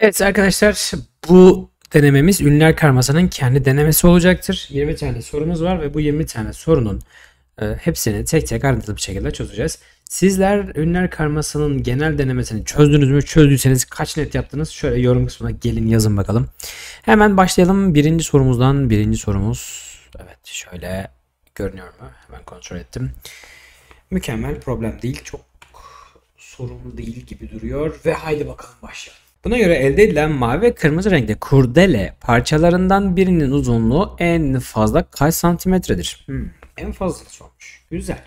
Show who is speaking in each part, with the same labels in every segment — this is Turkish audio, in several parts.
Speaker 1: Evet arkadaşlar bu denememiz ünlüler karmasının kendi denemesi olacaktır. 20 tane sorumuz var ve bu 20 tane sorunun e, hepsini tek tek ayrıntılı bir şekilde çözeceğiz. Sizler ünlüler karmasının genel denemesini çözdünüz mü? Çözdüyseniz kaç net yaptınız? Şöyle yorum kısmına gelin yazın bakalım. Hemen başlayalım. Birinci sorumuzdan birinci sorumuz. Evet şöyle görünüyor mu? Hemen kontrol ettim. Mükemmel problem değil. Çok sorun değil gibi duruyor. Ve haydi bakalım başlayalım. Buna göre elde edilen mavi ve kırmızı renkli kurdele parçalarından birinin uzunluğu en fazla kaç santimetredir? Hmm, en fazlası olmuş. Güzel.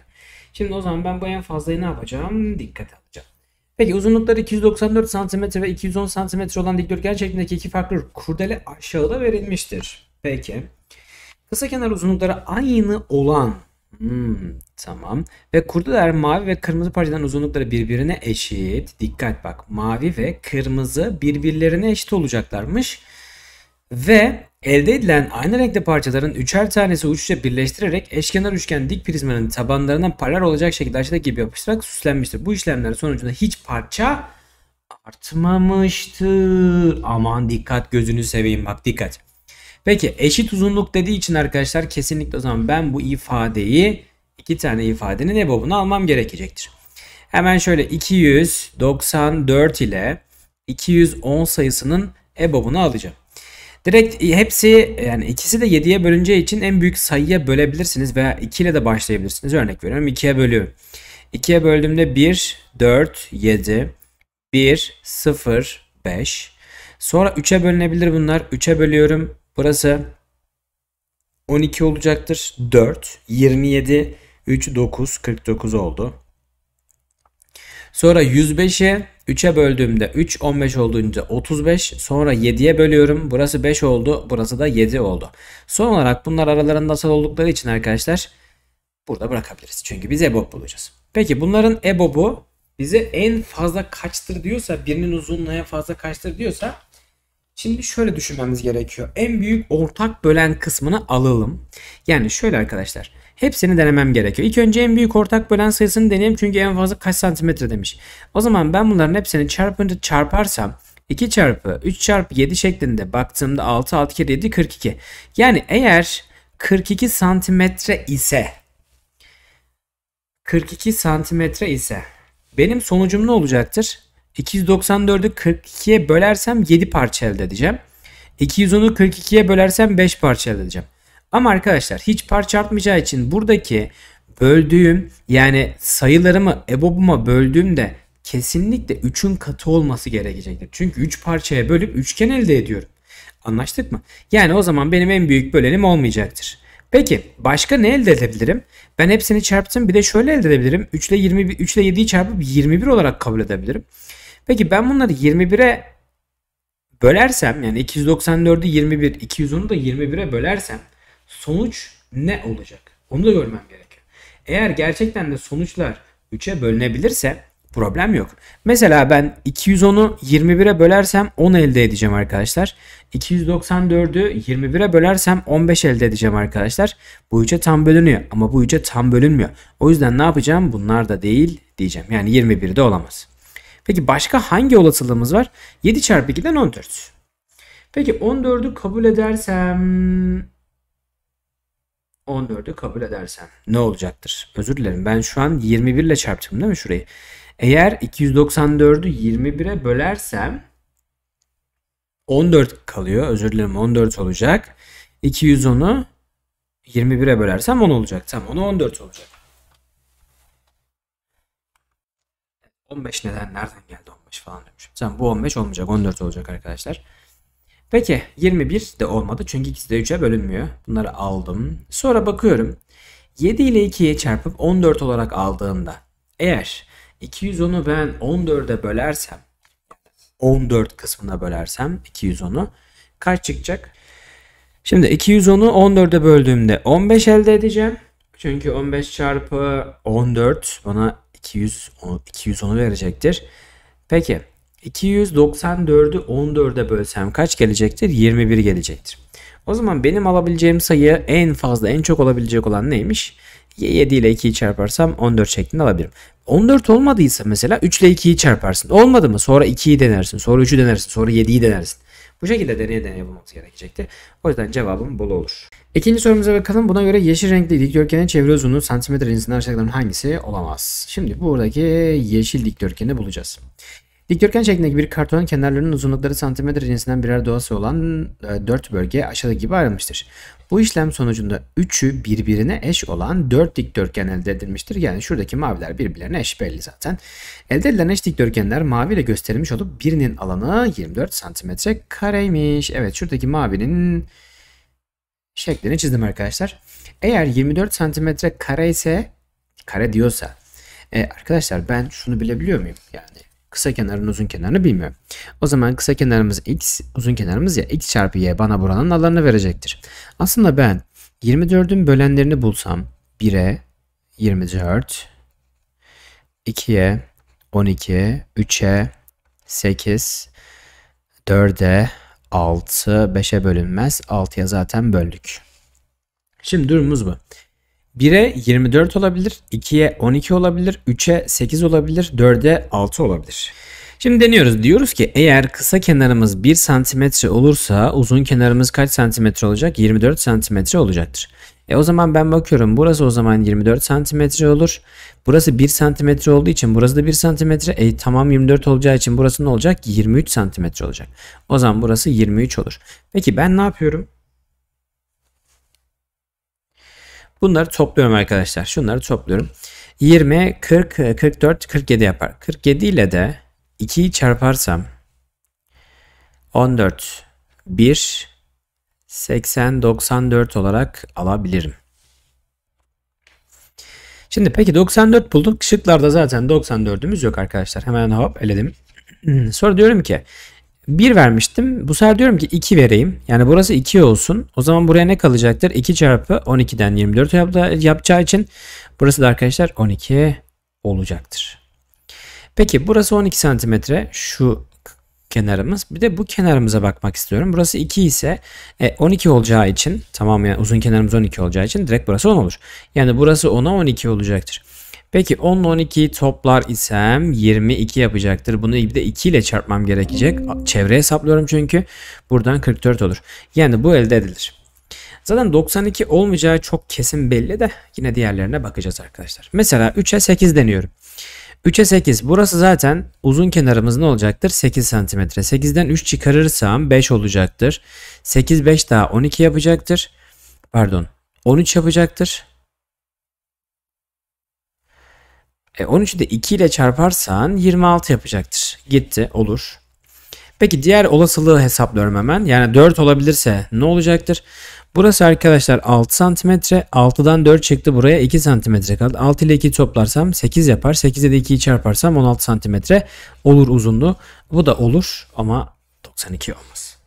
Speaker 1: Şimdi o zaman ben bu en fazlayı ne yapacağım? Dikkat alacağım. Peki uzunlukları 294 cm ve 210 cm olan dikdörtgen şeklindeki iki farklı kurdele aşağıda verilmiştir. Peki. Kısa kenar uzunlukları aynı olan Hmm, tamam. Ve kurdeler mavi ve kırmızı parçaların uzunlukları birbirine eşit. Dikkat bak. Mavi ve kırmızı birbirlerine eşit olacaklarmış. Ve elde edilen aynı renkte parçaların üçer tanesi uçça birleştirerek eşkenar üçgen dik prizmanın tabanlarına paralel olacak şekilde aşağıdaki gibi yapıştırarak süslenmiştir. Bu işlemler sonucunda hiç parça artmamıştır. Aman dikkat gözünü seveyim bak dikkat. Peki eşit uzunluk dediği için arkadaşlar kesinlikle o zaman ben bu ifadeyi iki tane ifadenin ebobunu almam gerekecektir. Hemen şöyle 294 ile 210 sayısının ebobunu alacağım. Direkt hepsi yani ikisi de 7'ye bölüneceği için en büyük sayıya bölebilirsiniz veya 2 ile de başlayabilirsiniz. Örnek veriyorum 2'ye bölüyorum. 2'ye böldüğümde 1, 4, 7, 1, 0, 5. Sonra 3'e bölünebilir bunlar. 3'e bölüyorum. Burası 12 olacaktır. 4, 27, 3, 9, 49 oldu. Sonra 105'e 3'e böldüğümde 3, 15 olduğunca 35. Sonra 7'ye bölüyorum. Burası 5 oldu. Burası da 7 oldu. Son olarak bunlar aralarında asal oldukları için arkadaşlar burada bırakabiliriz. Çünkü biz EBOB bulacağız. Peki bunların EBOB'u bize en fazla kaçtır diyorsa birinin uzunluğu en fazla kaçtır diyorsa Şimdi şöyle düşünmemiz gerekiyor. En büyük ortak bölen kısmını alalım. Yani şöyle arkadaşlar. Hepsini denemem gerekiyor. İlk önce en büyük ortak bölen sayısını deneyeyim. Çünkü en fazla kaç santimetre demiş. O zaman ben bunların hepsini çarpınca çarparsam 2 çarpı 3 çarpı 7 şeklinde baktığımda 6 6 kere 7 42. Yani eğer 42 santimetre ise 42 santimetre ise benim sonucum ne olacaktır? 294'ü 42'ye bölersem 7 parça elde edeceğim. 210'u 42'ye bölersem 5 parça elde edeceğim. Ama arkadaşlar hiç parça artmayacağı için buradaki böldüğüm yani sayılarımı EBOB'uma böldüğümde kesinlikle 3'ün katı olması gerekecektir. Çünkü 3 parçaya bölüp üçgen elde ediyorum. Anlaştık mı? Yani o zaman benim en büyük bölenim olmayacaktır. Peki başka ne elde edebilirim? Ben hepsini çarptım bir de şöyle elde edebilirim. 3 ile 20 3 ile 7'yi çarpıp 21 olarak kabul edebilirim. Peki ben bunları 21'e bölersem yani 294'ü 21, 210'u da 21'e bölersem sonuç ne olacak? Onu da görmem gerekiyor. Eğer gerçekten de sonuçlar 3'e bölünebilirse problem yok. Mesela ben 210'u 21'e bölersem 10 elde edeceğim arkadaşlar. 294'ü 21'e bölersem 15 elde edeceğim arkadaşlar. Bu 3'e tam bölünüyor ama bu 3'e tam bölünmüyor. O yüzden ne yapacağım? Bunlar da değil diyeceğim. Yani 21'de olamaz. Peki başka hangi olasılığımız var? 7 çarpı 2'den 14. Peki 14'ü kabul edersem 14'ü kabul edersem ne olacaktır? Özür dilerim ben şu an 21 ile çarptım değil mi şurayı? Eğer 294'ü 21'e bölersem 14 kalıyor. Özür dilerim 14 olacak. 210'u 21'e bölersem 10 olacak. Tamam onu 14 olacak. 15 neden nereden geldi 15 falan demişim. Tamam bu 15 olmayacak 14 olacak arkadaşlar. Peki 21 de olmadı çünkü ikisi de 3'e bölünmüyor. Bunları aldım. Sonra bakıyorum. 7 ile 2'yi çarpıp 14 olarak aldığımda eğer 210'u ben 14'e bölersem 14 kısmına bölersem 210'u kaç çıkacak? Şimdi 210'u 14'e böldüğümde 15 elde edeceğim. Çünkü 15 çarpı 14 bana 200 210'u verecektir. Peki 294'ü 14'e bölsem kaç gelecektir? 21 gelecektir. O zaman benim alabileceğim sayı en fazla en çok olabilecek olan neymiş? 7 ile 2'yi çarparsam 14 şeklinde alabilirim. 14 olmadıysa mesela 3 ile 2'yi çarparsın. Olmadı mı? Sonra 2'yi denersin. Sonra 3'ü denersin. Sonra 7'yi denersin. Bu şekilde deneye deneye bulmamız gerekecekti. O yüzden cevabım bol olur. İkinci sorumuza bakalım. Buna göre yeşil renkli dikdörtgenin çevre uzunluğu santimetre cinsinden aşağıdakilerin hangisi olamaz? Şimdi buradaki yeşil dikdörtgeni bulacağız. Dikdörtgen şeklindeki bir kartonun kenarlarının uzunlukları santimetre cinsinden birer doğası olan 4 e, bölge aşağıdaki gibi ayrılmıştır. Bu işlem sonucunda 3'ü birbirine eş olan 4 dikdörtgen elde edilmiştir. Yani şuradaki maviler birbirlerine eş belli zaten. Elde edilen eş dikdörtgenler mavi ile gösterilmiş olup birinin alanı 24 santimetre kareymiş. Evet şuradaki mavinin şeklini çizdim arkadaşlar. Eğer 24 santimetre kare ise kare diyorsa e, arkadaşlar ben şunu bilebiliyor muyum? Yani kısa kenarın uzun kenarını bilmiyorum. O zaman kısa kenarımız x, uzun kenarımız ya x çarpı y bana buranın alanını verecektir. Aslında ben 24'ün bölenlerini bulsam 1'e 24, 2'ye 12, 3'e 8, 4'e 6, 5'e bölünmez. 6'ya zaten böldük. Şimdi durumumuz bu. 1'e 24 olabilir, 2'ye 12 olabilir, 3'e 8 olabilir, 4'e 6 olabilir. Şimdi deniyoruz. Diyoruz ki eğer kısa kenarımız 1 santimetre olursa uzun kenarımız kaç santimetre olacak? 24 santimetre olacaktır. E o zaman ben bakıyorum burası o zaman 24 santimetre olur. Burası 1 santimetre olduğu için burası da 1 santimetre. E tamam 24 olacağı için burası ne olacak? 23 santimetre olacak. O zaman burası 23 olur. Peki ben ne yapıyorum? Bunları topluyorum arkadaşlar. Şunları topluyorum. 20, 40, 44, 47 yapar. 47 ile de 2'yi çarparsam 14, 1, 80, 94 olarak alabilirim. Şimdi peki 94 bulduk. Şıklarda zaten 94'ümüz yok arkadaşlar. Hemen hop eledim. Sonra diyorum ki 1 vermiştim. Bu sefer diyorum ki 2 vereyim. Yani burası 2 olsun. O zaman buraya ne kalacaktır? 2 çarpı 12'den 24 yapacağı için burası da arkadaşlar 12 olacaktır. Peki burası 12 santimetre. Şu kenarımız. Bir de bu kenarımıza bakmak istiyorum. Burası 2 ise 12 e, olacağı için tamam yani uzun kenarımız 12 olacağı için direkt burası 10 olur. Yani burası 10'a 12 olacaktır. Peki 10 ile 12'yi toplar isem 22 yapacaktır. Bunu bir de 2 ile çarpmam gerekecek. Çevre hesaplıyorum çünkü. Buradan 44 olur. Yani bu elde edilir. Zaten 92 olmayacağı çok kesin belli de yine diğerlerine bakacağız arkadaşlar. Mesela 3'e 8 deniyorum. 3'e 8. Burası zaten uzun kenarımız ne olacaktır? 8 cm. 8'den 3 çıkarırsam 5 olacaktır. 8 5 daha 12 yapacaktır. Pardon. 13 yapacaktır. E 13'ü de 2 ile çarparsan 26 yapacaktır. Gitti olur. Peki diğer olasılığı hesaplıyorum hemen. Yani 4 olabilirse ne olacaktır? Burası arkadaşlar 6 cm. 6'dan 4 çıktı. Buraya 2 cm kaldı. 6 ile 2 toplarsam 8 yapar. 8 ile de 2'yi çarparsam 16 cm olur uzunluğu. Bu da olur ama 92 olmaz.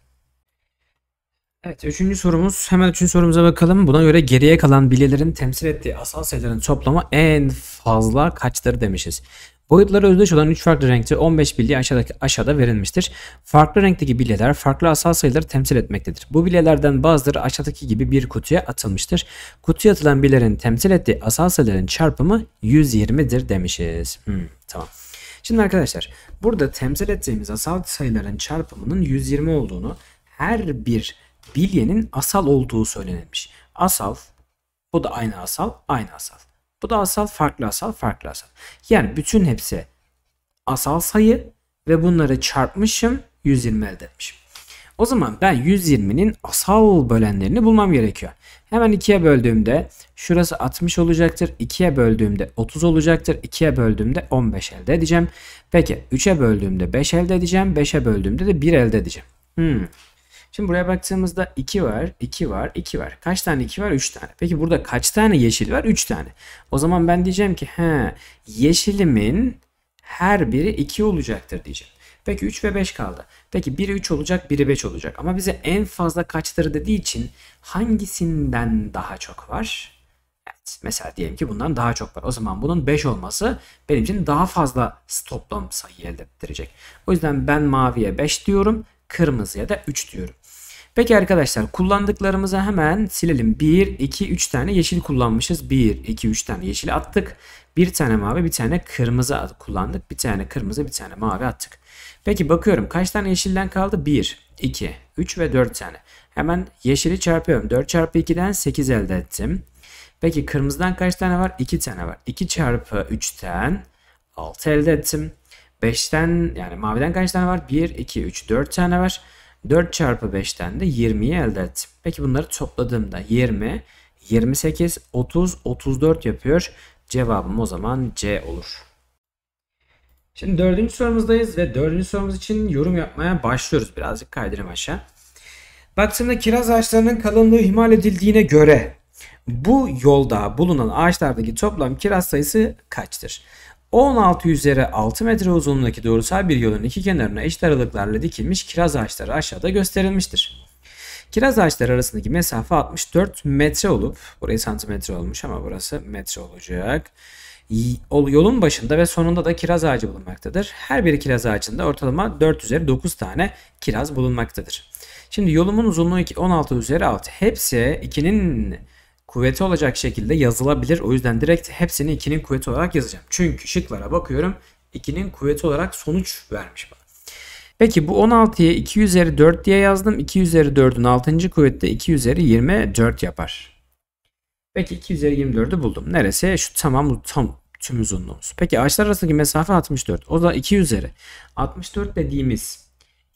Speaker 1: Evet üçüncü sorumuz. Hemen üçüncü sorumuza bakalım. Buna göre geriye kalan bilyelerin temsil ettiği asal sayıların toplamı en fazla kaçtır demişiz. Boyutları özdeş olan 3 farklı renkte 15 bilye aşağıdaki aşağıda verilmiştir. Farklı renkteki bilyeler farklı asal sayıları temsil etmektedir. Bu bilyelerden bazıları aşağıdaki gibi bir kutuya atılmıştır. Kutuya atılan bilyelerin temsil ettiği asal sayıların çarpımı 120'dir demişiz. Hmm, tamam. Şimdi arkadaşlar burada temsil ettiğimiz asal sayıların çarpımının 120 olduğunu her bir bilyenin asal olduğu söylenilmiş. Asal, bu da aynı asal, aynı asal. Bu da asal, farklı asal, farklı asal. Yani bütün hepsi asal sayı ve bunları çarpmışım 120 elde etmişim. O zaman ben 120'nin asal bölenlerini bulmam gerekiyor. Hemen 2'ye böldüğümde şurası 60 olacaktır. 2'ye böldüğümde 30 olacaktır. 2'ye böldüğümde 15 elde edeceğim. Peki 3'e böldüğümde 5 elde edeceğim. 5'e böldüğümde de 1 elde edeceğim. Hmm. Şimdi buraya baktığımızda 2 var, 2 var, 2 var. Kaç tane 2 var? 3 tane. Peki burada kaç tane yeşil var? 3 tane. O zaman ben diyeceğim ki he, yeşilimin her biri 2 olacaktır diyeceğim. Peki 3 ve 5 kaldı. Peki biri 3 olacak, biri 5 olacak. Ama bize en fazla kaçları dediği için hangisinden daha çok var? Evet, mesela diyelim ki bundan daha çok var. O zaman bunun 5 olması benim için daha fazla toplam sayı elde ettirecek. O yüzden ben maviye 5 diyorum, kırmızıya da 3 diyorum. Peki arkadaşlar kullandıklarımızı hemen silelim. 1, 2, 3 tane yeşil kullanmışız. 1, 2, 3 tane yeşil attık. Bir tane mavi bir tane kırmızı kullandık. Bir tane kırmızı bir tane mavi attık. Peki bakıyorum kaç tane yeşilden kaldı? 1, 2, 3 ve 4 tane. Hemen yeşili çarpıyorum. 4 çarpı 2'den 8 elde ettim. Peki kırmızıdan kaç tane var? 2 tane var. 2 çarpı 3'ten 6 elde ettim. 5'ten yani maviden kaç tane var? 1, 2, 3, 4 tane var. 4 çarpı 5'ten de 20'yi elde ettim. Peki bunları topladığımda 20, 28, 30, 34 yapıyor. Cevabım o zaman C olur. Şimdi dördüncü sorumuzdayız ve dördüncü sorumuz için yorum yapmaya başlıyoruz. Birazcık kaydırım aşağı. Baktığımda kiraz ağaçlarının kalınlığı ihmal edildiğine göre bu yolda bulunan ağaçlardaki toplam kiraz sayısı kaçtır? 16 üzeri 6 metre uzunluğundaki doğrusal bir yolun iki kenarına eşit aralıklarla dikilmiş kiraz ağaçları aşağıda gösterilmiştir. Kiraz ağaçları arasındaki mesafe 64 metre olup burayı santimetre olmuş ama burası metre olacak. Yolun başında ve sonunda da kiraz ağacı bulunmaktadır. Her bir kiraz ağacında ortalama 4 üzeri 9 tane kiraz bulunmaktadır. Şimdi yolumun uzunluğu 16 üzeri 6. Hepsi 2'nin kuvveti olacak şekilde yazılabilir. O yüzden direkt hepsini 2'nin kuvveti olarak yazacağım. Çünkü şıklara bakıyorum 2'nin kuvveti olarak sonuç vermiş bana. Peki bu 16'ya 2 üzeri 4 diye yazdım. 2 üzeri 4'ün 6. kuvveti de 2 üzeri 24 yapar. Peki 2 üzeri 24'ü buldum. Neresi? Şu tamam tam tüm uzunluğumuz. Peki ağaçlar arasındaki mesafe 64. O da 2 üzeri. 64 dediğimiz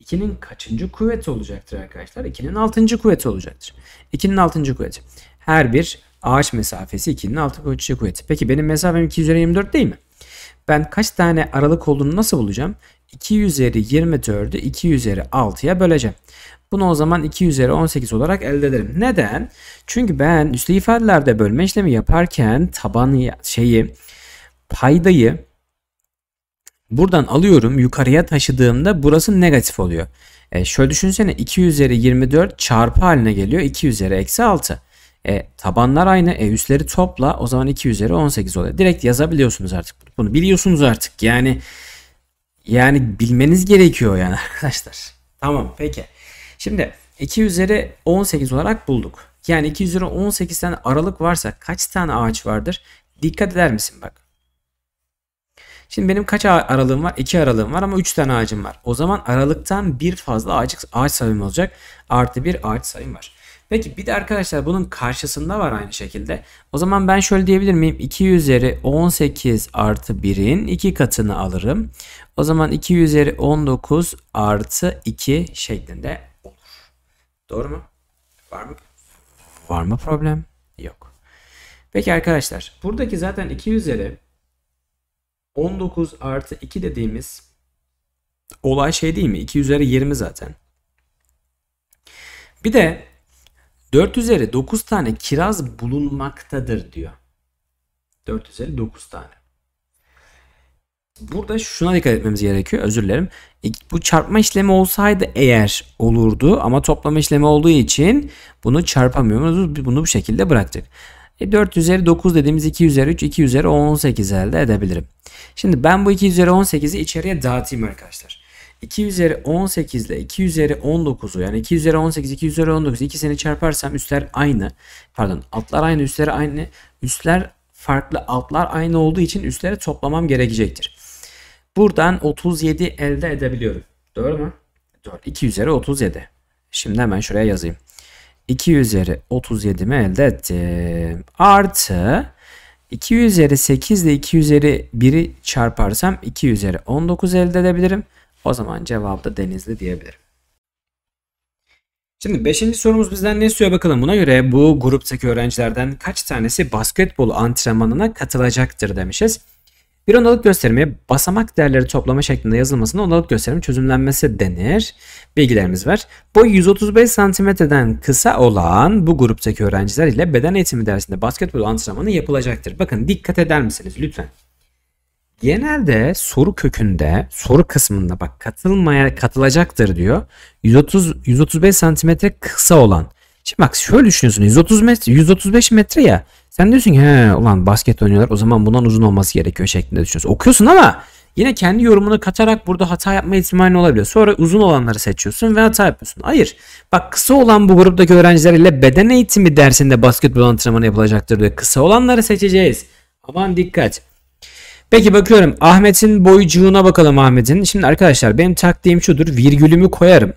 Speaker 1: 2'nin kaçıncı kuvveti olacaktır arkadaşlar? 2'nin 6. kuvveti olacaktır. 2'nin 6. kuvveti. Her bir ağaç mesafesi 2'nin 6 kuvveti. Peki benim mesafem 2 üzeri 24 değil mi? Ben kaç tane aralık olduğunu nasıl bulacağım? 2 üzeri 24'ü 2 üzeri 6'ya böleceğim. Bunu o zaman 2 üzeri 18 olarak elde ederim. Neden? Çünkü ben üslü ifadelerde bölme işlemi yaparken tabanı şeyi paydayı buradan alıyorum yukarıya taşıdığımda burası negatif oluyor. E şöyle düşünsene 2 üzeri 24 çarpı haline geliyor 2 üzeri eksi 6. E, tabanlar aynı. E, üstleri topla. O zaman 2 üzeri 18 oluyor. Direkt yazabiliyorsunuz artık. Bunu biliyorsunuz artık. Yani yani bilmeniz gerekiyor yani arkadaşlar. Tamam peki. Şimdi 2 üzeri 18 olarak bulduk. Yani 2 üzeri 18 tane aralık varsa kaç tane ağaç vardır? Dikkat eder misin bak. Şimdi benim kaç aralığım var? 2 aralığım var ama 3 tane ağacım var. O zaman aralıktan bir fazla ağaç, ağaç sayım olacak. Artı bir ağaç sayım var. Peki bir de arkadaşlar bunun karşısında var aynı şekilde. O zaman ben şöyle diyebilir miyim? 2 üzeri 18 artı 1'in 2 katını alırım. O zaman 2 üzeri 19 artı 2 şeklinde olur. Doğru mu? Var mı? Var mı problem? Yok. Peki arkadaşlar buradaki zaten 2 üzeri 19 artı 2 dediğimiz olay şey değil mi? 2 üzeri 20 zaten. Bir de 4 üzeri 9 tane kiraz bulunmaktadır diyor. 4 üzeri 9 tane. Burada şuna dikkat etmemiz gerekiyor. Özür dilerim. Bu çarpma işlemi olsaydı eğer olurdu ama toplama işlemi olduğu için bunu çarpamıyoruz. Bunu bu şekilde bıraktık. E 4 üzeri 9 dediğimiz 2 üzeri 3, 2 üzeri 18 elde edebilirim. Şimdi ben bu 2 üzeri 18'i içeriye dağıtayım arkadaşlar. 2 üzeri 18 ile 2 üzeri 19'u yani 2 üzeri 18 2 üzeri 19 ikisini çarparsam üstler aynı. Pardon altlar aynı üstler aynı. Üstler farklı altlar aynı olduğu için üstleri toplamam gerekecektir. Buradan 37 elde edebiliyorum. Doğru mu? Doğru. 2 üzeri 37. Şimdi hemen şuraya yazayım. 2 üzeri 37'mi elde ettim. Artı 2 üzeri 8 ile 2 üzeri 1'i çarparsam 2 üzeri 19 elde edebilirim. O zaman cevabı da Denizli diyebilirim. Şimdi 5. sorumuz bizden ne istiyor bakalım. Buna göre bu gruptaki öğrencilerden kaç tanesi basketbol antrenmanına katılacaktır demişiz. Bir onalık gösterimi basamak değerleri toplama şeklinde yazılmasına onalık gösterimi çözümlenmesi denir. Bilgilerimiz var. Boy 135 santimetreden kısa olan bu gruptaki öğrenciler ile beden eğitimi dersinde basketbol antrenmanı yapılacaktır. Bakın dikkat eder misiniz lütfen? Genelde soru kökünde, soru kısmında bak katılmaya katılacaktır diyor. 130 135 santimetre kısa olan. Şimdi bak şöyle düşünüyorsun. 130 metre 135 metre ya. Sen diyorsun ki he ulan basket oynuyorlar o zaman bundan uzun olması gerekiyor şeklinde düşünüyorsun. Okuyorsun ama yine kendi yorumunu katarak burada hata yapma ihtimali olabiliyor. Sonra uzun olanları seçiyorsun ve hata yapıyorsun. Hayır. Bak kısa olan bu gruptaki öğrenciler ile beden eğitimi dersinde basketbol antrenmanı yapılacaktır diyor. Kısa olanları seçeceğiz. Aman dikkat. Peki bakıyorum Ahmet'in boycuğuna bakalım Ahmet'in. Şimdi arkadaşlar benim taktiğim şudur. Virgülümü koyarım.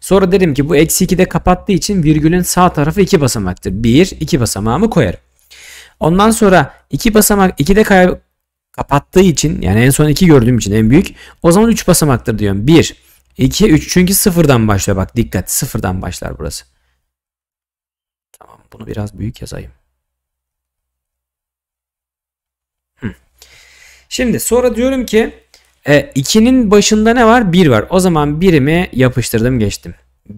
Speaker 1: Sonra derim ki bu eksi 2'de kapattığı için virgülün sağ tarafı 2 basamaktır. 1, 2 basamağımı koyarım. Ondan sonra 2 basamak 2'de kay kapattığı için yani en son 2 gördüğüm için en büyük. O zaman 3 basamaktır diyorum. 1, 2, 3 çünkü sıfırdan başlıyor bak dikkat sıfırdan başlar burası. Tamam bunu biraz büyük yazayım. Şimdi sonra diyorum ki 2'nin e, başında ne var? 1 var. O zaman birimi yapıştırdım geçtim.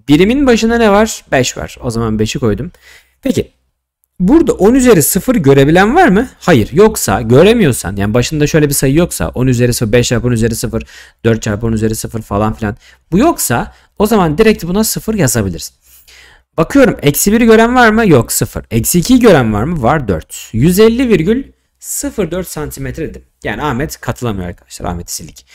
Speaker 1: Birimin başında ne var? 5 var. O zaman 5'i koydum. Peki burada 10 üzeri 0 görebilen var mı? Hayır. Yoksa göremiyorsan yani başında şöyle bir sayı yoksa 10 üzeri 0, 5 çarpı 10 üzeri 0, 4 çarpı 10 üzeri 0 falan filan. Bu yoksa o zaman direkt buna 0 yazabilirsin. Bakıyorum eksi 1 gören var mı? Yok 0. Eksi 2 gören var mı? Var 4. 150 virgül 0.4 santimetre dedim. Yani Ahmet katılamıyor arkadaşlar. Ahmet'i sildik.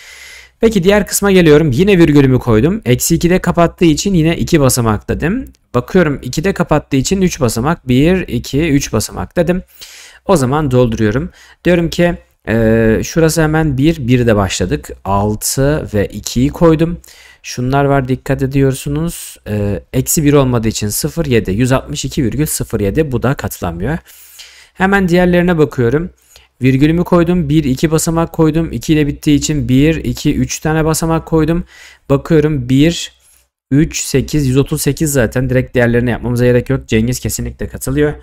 Speaker 1: Peki diğer kısma geliyorum. Yine virgülümü koydum. Eksi 2'de kapattığı için yine 2 basamak dedim. Bakıyorum 2'de kapattığı için 3 basamak. 1, 2, 3 basamak dedim. O zaman dolduruyorum. Diyorum ki e, şurası hemen 1, 1 de başladık. 6 ve 2'yi koydum. Şunlar var dikkat ediyorsunuz. E, eksi 1 olmadığı için 0,7. 162,07 bu da katılamıyor. Hemen diğerlerine bakıyorum. Virgülümü koydum. 1, 2 basamak koydum. 2 ile bittiği için 1, 2, 3 tane basamak koydum. Bakıyorum 1, 3, 8, 138 zaten. Direkt diğerlerini yapmamıza gerek yok. Cengiz kesinlikle katılıyor.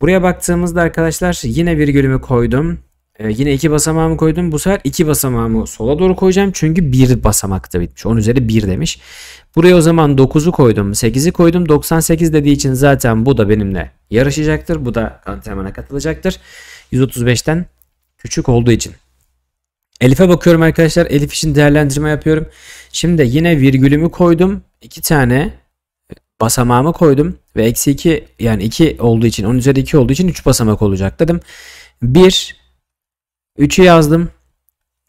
Speaker 1: Buraya baktığımızda arkadaşlar yine virgülümü koydum. Ee, yine iki basamağımı koydum. Bu sefer iki basamağımı sola doğru koyacağım. Çünkü bir basamakta bitmiş. 10 üzeri 1 demiş. Buraya o zaman 9'u koydum. 8'i koydum. 98 dediği için zaten bu da benimle yarışacaktır. Bu da antrenmana katılacaktır. 135'ten küçük olduğu için. Elif'e bakıyorum arkadaşlar. Elif için değerlendirme yapıyorum. Şimdi yine virgülümü koydum. 2 tane basamağımı koydum. Ve eksi 2 yani 2 olduğu için 10 üzeri 2 olduğu için 3 basamak olacak dedim. 1 3'ü yazdım.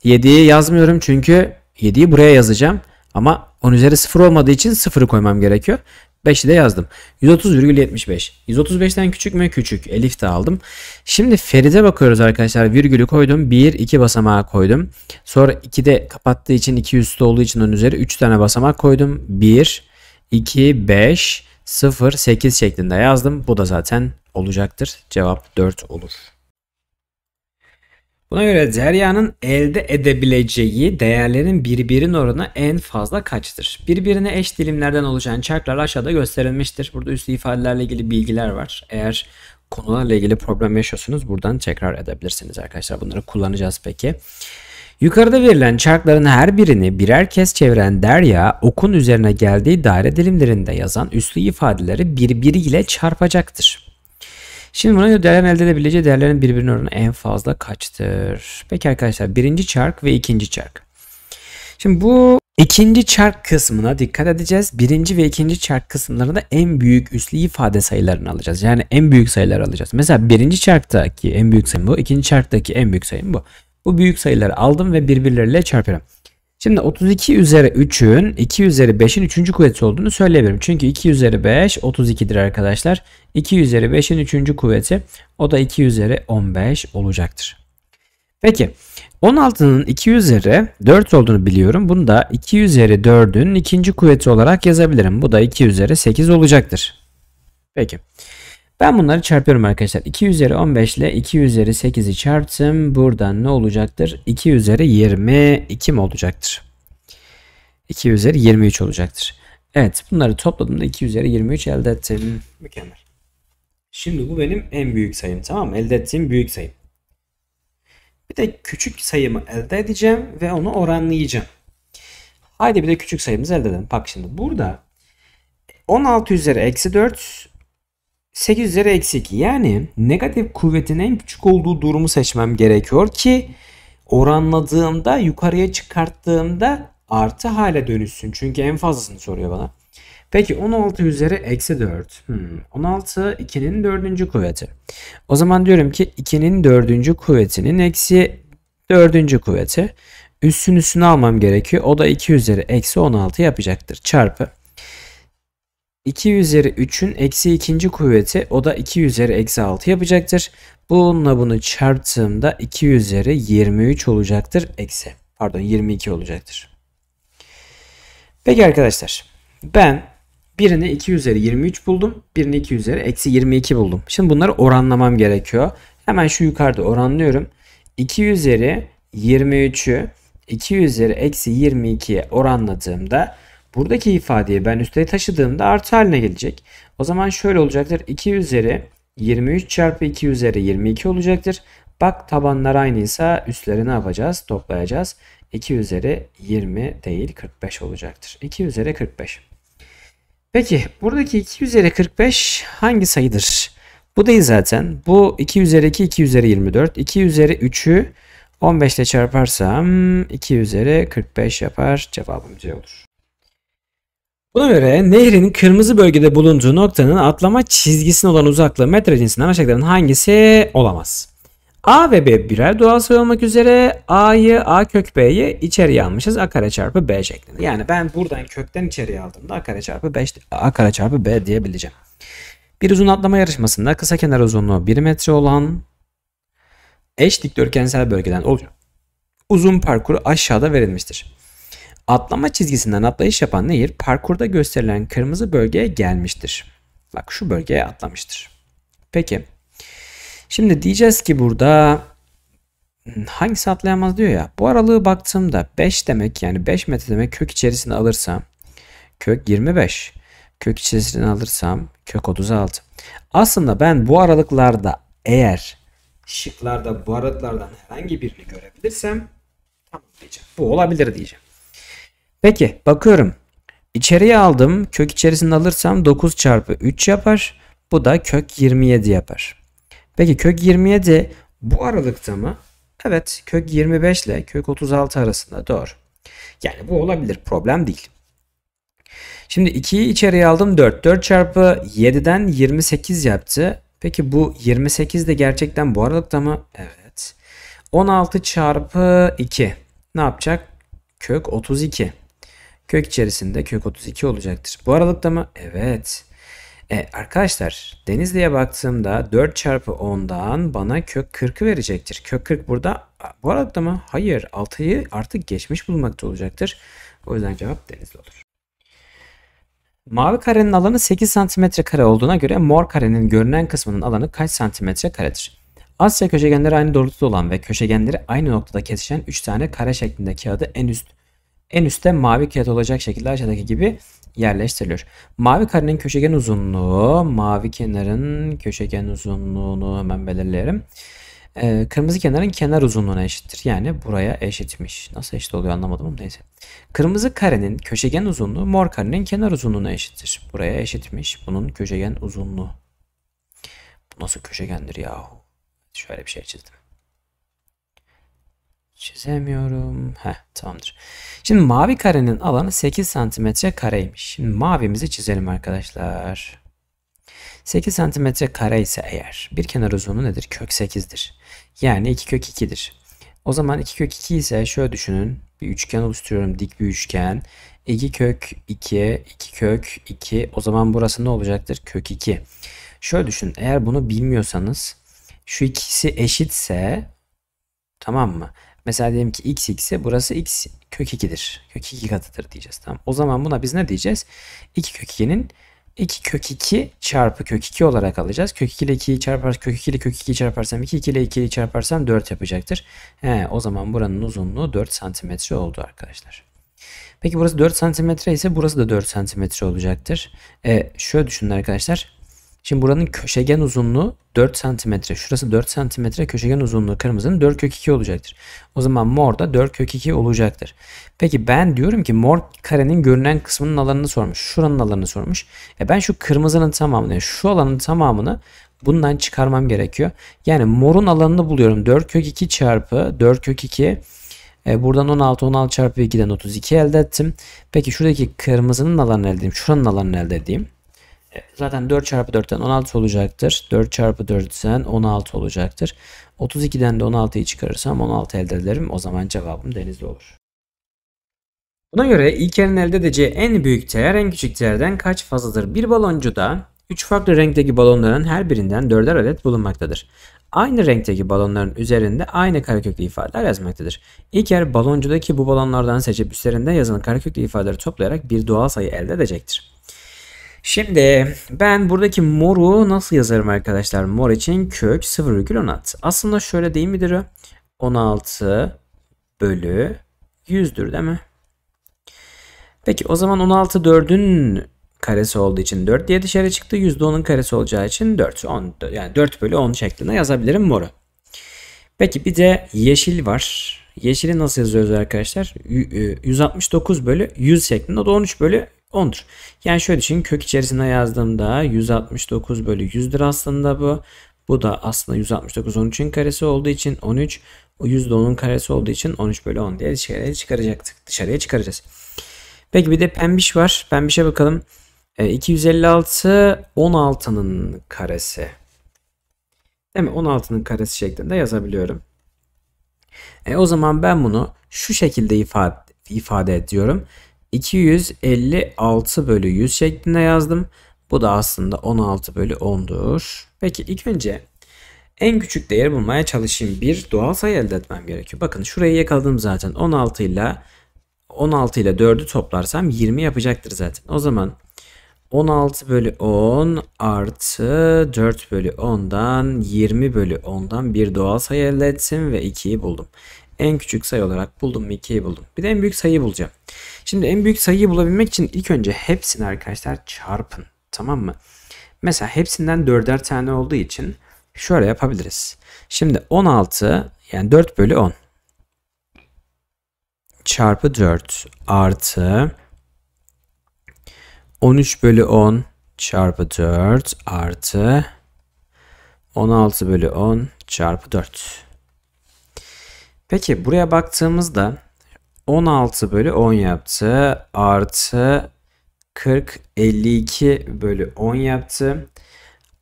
Speaker 1: 7'yi yazmıyorum çünkü 7'yi buraya yazacağım. Ama 10 üzeri 0 olmadığı için 0'ı koymam gerekiyor. 5'i de yazdım. 130,75. 135'ten küçük mü? Küçük. Elif de aldım. Şimdi Ferit'e bakıyoruz arkadaşlar. Virgülü koydum. 1, 2 basamağı koydum. Sonra 2'de kapattığı için 2 üstü olduğu için onun üzeri 3 tane basamak koydum. 1, 2, 5, 0, 8 şeklinde yazdım. Bu da zaten olacaktır. Cevap 4 olur. Buna göre Derya'nın elde edebileceği değerlerin birbirinin oranı en fazla kaçtır? Birbirine eş dilimlerden oluşan çarklar aşağıda gösterilmiştir. Burada üstü ifadelerle ilgili bilgiler var. Eğer konularla ilgili problem yaşıyorsunuz buradan tekrar edebilirsiniz arkadaşlar. Bunları kullanacağız peki. Yukarıda verilen çarkların her birini birer kez çeviren Derya okun üzerine geldiği daire dilimlerinde yazan üslü ifadeleri birbiriyle çarpacaktır. Şimdi buna göre değerlerin elde edebileceği değerlerin birbirine oranı en fazla kaçtır? Peki arkadaşlar birinci çark ve ikinci çark. Şimdi bu ikinci çark kısmına dikkat edeceğiz. Birinci ve ikinci çark kısımlarında en büyük üslü ifade sayılarını alacağız. Yani en büyük sayıları alacağız. Mesela birinci çarktaki en büyük sayım bu. ikinci çarktaki en büyük sayım bu. Bu büyük sayıları aldım ve birbirleriyle çarpıyorum. Şimdi 32 üzeri 3'ün 2 üzeri 5'in 3. kuvveti olduğunu söyleyebilirim. Çünkü 2 üzeri 5 32'dir arkadaşlar. 2 üzeri 5'in 3. kuvveti o da 2 üzeri 15 olacaktır. Peki 16'nın 2 üzeri 4 olduğunu biliyorum. Bunu da 2 üzeri 4'ün ikinci kuvveti olarak yazabilirim. Bu da 2 üzeri 8 olacaktır. Peki. Ben bunları çarpıyorum arkadaşlar. 2 üzeri 15 ile 2 üzeri 8'i çarptım. Buradan ne olacaktır? 2 üzeri 22 mi olacaktır? 2 üzeri 23 olacaktır. Evet bunları topladığımda 2 üzeri 23 elde ettim. Mükemmel. Şimdi bu benim en büyük sayım tamam mı? Elde ettiğim büyük sayım. Bir de küçük sayımı elde edeceğim ve onu oranlayacağım. Haydi bir de küçük sayımızı elde edelim. Bak şimdi burada 16 üzeri eksi 4 8 üzeri eksi 2. Yani negatif kuvvetin en küçük olduğu durumu seçmem gerekiyor ki oranladığımda yukarıya çıkarttığımda artı hale dönüşsün. Çünkü en fazlasını soruyor bana. Peki 16 üzeri eksi 4. Hmm. 16 2'nin 4. kuvveti. O zaman diyorum ki 2'nin 4. kuvvetinin eksi 4. kuvveti. Üssün üstünü almam gerekiyor. O da 2 üzeri eksi 16 yapacaktır. Çarpı 2 üzeri 3'ün eksi ikinci kuvveti o da 2 üzeri eksi 6 yapacaktır. Bununla bunu çarptığımda 2 üzeri 23 olacaktır. Eksi pardon 22 olacaktır. Peki arkadaşlar ben birini 2 üzeri 23 buldum. Birini 2 üzeri eksi 22 buldum. Şimdi bunları oranlamam gerekiyor. Hemen şu yukarıda oranlıyorum. 2 üzeri 23'ü 2 üzeri eksi 22'ye oranladığımda buradaki ifadeyi ben üstte taşıdığımda artı haline gelecek. O zaman şöyle olacaktır. 2 üzeri 23 çarpı 2 üzeri 22 olacaktır. Bak tabanlar aynıysa üstleri ne yapacağız? Toplayacağız. 2 üzeri 20 değil 45 olacaktır. 2 üzeri 45. Peki buradaki 2 üzeri 45 hangi sayıdır? Bu değil zaten. Bu 2 üzeri 2 2 üzeri 24. 2 üzeri 3'ü 15 ile çarparsam 2 üzeri 45 yapar. Cevabım C olur. Buna göre nehrin kırmızı bölgede bulunduğu noktanın atlama çizgisine olan uzaklığı metre cinsinden aşağıdakilerin hangisi olamaz? A ve B birer doğal sayı olmak üzere A'yı A kök B'yi içeriye almışız. A kare çarpı B şeklinde. Yani ben buradan kökten içeriye aldığımda A kare çarpı B A kare çarpı B diyebileceğim. Bir uzun atlama yarışmasında kısa kenar uzunluğu 1 metre olan eş dikdörtgensel bölgeden olacak. Uzun parkur aşağıda verilmiştir. Atlama çizgisinden atlayış yapan nehir parkurda gösterilen kırmızı bölgeye gelmiştir. Bak şu bölgeye atlamıştır. Peki. Şimdi diyeceğiz ki burada hangisi atlayamaz diyor ya. Bu aralığı baktığımda 5 demek yani 5 metre demek kök içerisine alırsam kök 25. Kök içerisine alırsam kök 36. Aslında ben bu aralıklarda eğer şıklarda bu aralıklardan herhangi birini görebilirsem tamam diyeceğim. Bu olabilir diyeceğim. Peki bakıyorum. İçeriye aldım. Kök içerisinde alırsam 9 çarpı 3 yapar. Bu da kök 27 yapar. Peki kök 27 bu aralıkta mı? Evet kök 25 ile kök 36 arasında doğru. Yani bu olabilir problem değil. Şimdi 2'yi içeriye aldım 4. 4 çarpı 7'den 28 yaptı. Peki bu 28 de gerçekten bu aralıkta mı? Evet. 16 çarpı 2 ne yapacak? Kök 32. Kök içerisinde kök 32 olacaktır. Bu aralıkta mı? Evet. E, arkadaşlar Denizli'ye baktığımda 4 çarpı 10'dan bana kök 40'ı verecektir. Kök 40 burada bu aralıkta mı? Hayır. 6'yı artık geçmiş bulmakta olacaktır. O yüzden cevap Denizli olur. Mavi karenin alanı 8 cm kare olduğuna göre mor karenin görünen kısmının alanı kaç santimetre karedir? Asya köşegenleri aynı doğrultuda olan ve köşegenleri aynı noktada kesişen 3 tane kare şeklinde kağıdı en üst en üstte mavi kağıt olacak şekilde aşağıdaki gibi yerleştiriliyor. Mavi karenin köşegen uzunluğu, mavi kenarın köşegen uzunluğunu hemen belirleyelim. Ee, kırmızı kenarın kenar uzunluğuna eşittir. Yani buraya eşitmiş. Nasıl eşit oluyor anlamadım ama neyse. Kırmızı karenin köşegen uzunluğu mor karenin kenar uzunluğuna eşittir. Buraya eşitmiş. Bunun köşegen uzunluğu. Bu nasıl köşegendir yahu? Şöyle bir şey çizdim. Çizemiyorum. Heh tamamdır. Şimdi mavi karenin alanı 8 santimetre kareymiş. Şimdi mavimizi çizelim arkadaşlar. 8 santimetre kare ise eğer bir kenar uzunluğu nedir? Kök 8'dir. Yani 2 kök 2'dir. O zaman 2 kök 2 ise şöyle düşünün. Bir üçgen oluşturuyorum. Dik bir üçgen. 2 kök 2, 2 kök 2. O zaman burası ne olacaktır? Kök 2. Şöyle düşünün. Eğer bunu bilmiyorsanız şu ikisi eşitse tamam mı? Mesela diyelim ki x x'e burası x kök 2'dir. Kök 2 katıdır diyeceğiz. Tamam. O zaman buna biz ne diyeceğiz? 2 kök 2'nin 2 kök 2 çarpı kök 2 olarak alacağız. Kök 2 ile 2'yi çarpar, kök 2 ile kök 2'yi çarparsam 2, 2 ile 2'yi çarparsam 4 yapacaktır. He, o zaman buranın uzunluğu 4 santimetre oldu arkadaşlar. Peki burası 4 santimetre ise burası da 4 santimetre olacaktır. E, şöyle düşünün arkadaşlar. Şimdi buranın köşegen uzunluğu 4 cm. Şurası 4 cm köşegen uzunluğu kırmızının 4 kök 2 olacaktır. O zaman mor da 4 kök 2 olacaktır. Peki ben diyorum ki mor karenin görünen kısmının alanını sormuş. Şuranın alanını sormuş. E ben şu kırmızının tamamını, şu alanın tamamını bundan çıkarmam gerekiyor. Yani morun alanını buluyorum. 4 kök 2 çarpı 4 kök 2 e, buradan 16 16 çarpı 2'den 32 elde ettim. Peki şuradaki kırmızının alanını elde edeyim. Şuranın alanını elde edeyim. Zaten 4 çarpı 4'ten 16 olacaktır. 4 çarpı 4'ten 16 olacaktır. 32'den de 16'yı çıkarırsam 16 elde ederim. O zaman cevabım denizli olur. Buna göre İlker'in elde edeceği en büyük değer en küçük değerden kaç fazladır? Bir baloncuda 3 farklı renkteki balonların her birinden 4'er adet bulunmaktadır. Aynı renkteki balonların üzerinde aynı kareköklü ifadeler yazmaktadır. İlker baloncudaki bu balonlardan seçip üstlerinde yazılan kareköklü ifadeleri toplayarak bir doğal sayı elde edecektir. Şimdi ben buradaki moru nasıl yazarım arkadaşlar? Mor için kök 0,16. Aslında şöyle değil midir o? 16 bölü 100'dür değil mi? Peki o zaman 16 4'ün karesi olduğu için 4 diye dışarı çıktı. %10'un karesi olacağı için 4. 10, yani 4 bölü 10 şeklinde yazabilirim moru. Peki bir de yeşil var. Yeşili nasıl yazıyoruz arkadaşlar? 169 e, bölü 100 şeklinde. O da 13 bölü 10'dur. Yani şöyle düşünün kök içerisinde yazdığımda 169 bölü 100'dür aslında bu. Bu da aslında 169 13'ün karesi olduğu için 13. O %10'un karesi olduğu için 13 bölü 10 diye dışarıya çıkaracaktık. Dışarıya çıkaracağız. Peki bir de pembiş var. Pembişe bakalım. E, 256 16'nın karesi. Değil mi? 16'nın karesi şeklinde yazabiliyorum. E, o zaman ben bunu şu şekilde ifade, ifade ediyorum. 256 bölü 100 şeklinde yazdım. Bu da aslında 16 bölü 10'dur. Peki ilk önce en küçük değeri bulmaya çalışayım. Bir doğal sayı elde etmem gerekiyor. Bakın şurayı yakaladım zaten. 16 ile 16 ile 4'ü toplarsam 20 yapacaktır zaten. O zaman 16 bölü 10 artı 4 bölü 10'dan 20 bölü 10'dan bir doğal sayı elde etsin ve 2'yi buldum. En küçük sayı olarak buldum mu 2'yi buldum. Bir de en büyük sayıyı bulacağım. Şimdi en büyük sayıyı bulabilmek için ilk önce hepsini arkadaşlar çarpın. Tamam mı? Mesela hepsinden 4'er tane olduğu için şöyle yapabiliriz. Şimdi 16 yani 4 bölü 10 çarpı 4 artı 13 bölü 10 çarpı 4 artı 16 bölü 10 çarpı 4. Peki buraya baktığımızda 16 bölü 10 yaptı. Artı 40 52 bölü 10 yaptı.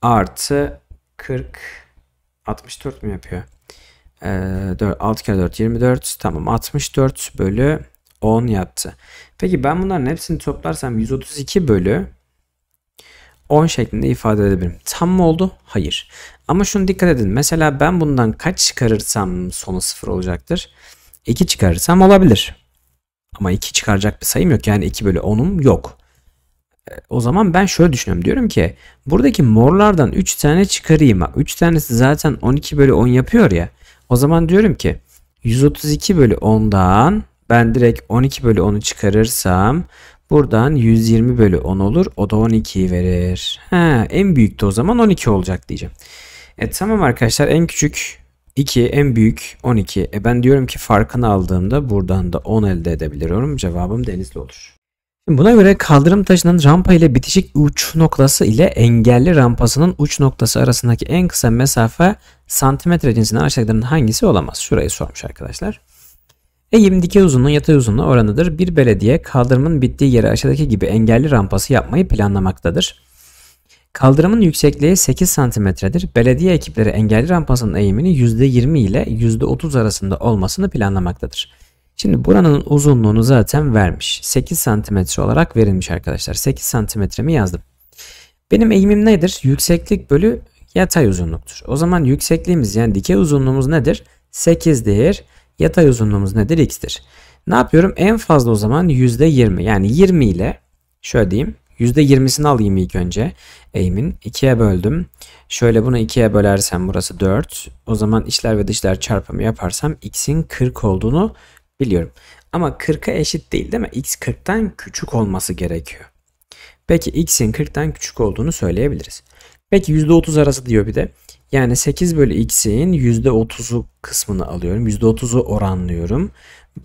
Speaker 1: Artı 40 64 mu yapıyor? Ee, 4, 6 kere 4 24. Tamam 64 bölü 10 yaptı. Peki ben bunların hepsini toplarsam 132 bölü 10 şeklinde ifade edebilirim. Tam mı oldu? Hayır. Ama şunu dikkat edin. Mesela ben bundan kaç çıkarırsam sonu 0 olacaktır. 2 çıkarırsam olabilir. Ama 2 çıkaracak bir sayım yok. Yani 2 bölü 10'um yok. E, o zaman ben şöyle düşünüyorum. Diyorum ki buradaki morlardan 3 tane çıkarayım. 3 tanesi zaten 12 bölü 10 yapıyor ya. O zaman diyorum ki 132 bölü 10'dan ben direkt 12 bölü 10'u çıkarırsam buradan 120 bölü 10 olur. O da 12'yi verir. Ha, en büyük de o zaman 12 olacak diyeceğim. E tamam arkadaşlar en küçük 2 en büyük 12. E ben diyorum ki farkını aldığımda buradan da 10 elde edebiliyorum. Cevabım denizli olur. Buna göre kaldırım taşının rampa ile bitişik uç noktası ile engelli rampasının uç noktası arasındaki en kısa mesafe santimetre cinsinden aşağıdakilerin hangisi olamaz? Şurayı sormuş arkadaşlar. Eğim dikey uzunluğun yatay uzunluğu oranıdır. Bir belediye kaldırımın bittiği yere aşağıdaki gibi engelli rampası yapmayı planlamaktadır. Kaldırımın yüksekliği 8 santimetredir. Belediye ekipleri engelli rampasının eğimini %20 ile %30 arasında olmasını planlamaktadır. Şimdi buranın uzunluğunu zaten vermiş. 8 santimetre olarak verilmiş arkadaşlar. 8 santimetremi yazdım. Benim eğimim nedir? Yükseklik bölü yatay uzunluktur. O zaman yüksekliğimiz yani dikey uzunluğumuz nedir? 8'dir. Yatay uzunluğumuz nedir? X'tir. Ne yapıyorum? En fazla o zaman %20 yani 20 ile şöyle diyeyim %20'sini alayım ilk önce. Eğimin 2'ye böldüm. Şöyle bunu 2'ye bölersem burası 4. O zaman içler ve dışlar çarpımı yaparsam x'in 40 olduğunu biliyorum. Ama 40'a eşit değil değil mi? x 40'tan küçük olması gerekiyor. Peki x'in 40'tan küçük olduğunu söyleyebiliriz. Peki %30 arası diyor bir de. Yani 8 bölü x'in %30'u kısmını alıyorum. %30'u oranlıyorum.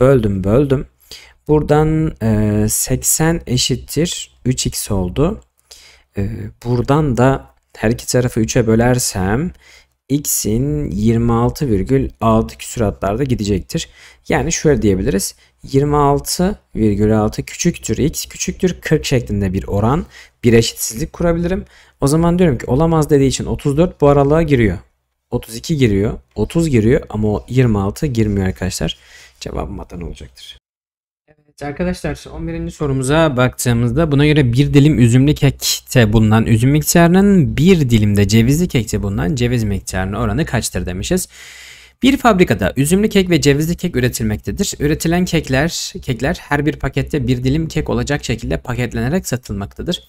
Speaker 1: Böldüm böldüm. Buradan e, 80 eşittir 3x oldu. E, buradan da her iki tarafı 3'e bölersem x'in 26,6 küsuratlarda gidecektir. Yani şöyle diyebiliriz. 26,6 küçüktür x küçüktür 40 şeklinde bir oran bir eşitsizlik kurabilirim. O zaman diyorum ki olamaz dediği için 34 bu aralığa giriyor. 32 giriyor. 30 giriyor ama o 26 girmiyor arkadaşlar. Cevabım Adana olacaktır. Evet arkadaşlar 11. sorumuza baktığımızda buna göre bir dilim üzümlü kekte bulunan üzüm miktarının bir dilimde cevizli kekte bulunan ceviz miktarının oranı kaçtır demişiz. Bir fabrikada üzümlü kek ve cevizli kek üretilmektedir. Üretilen kekler, kekler her bir pakette bir dilim kek olacak şekilde paketlenerek satılmaktadır.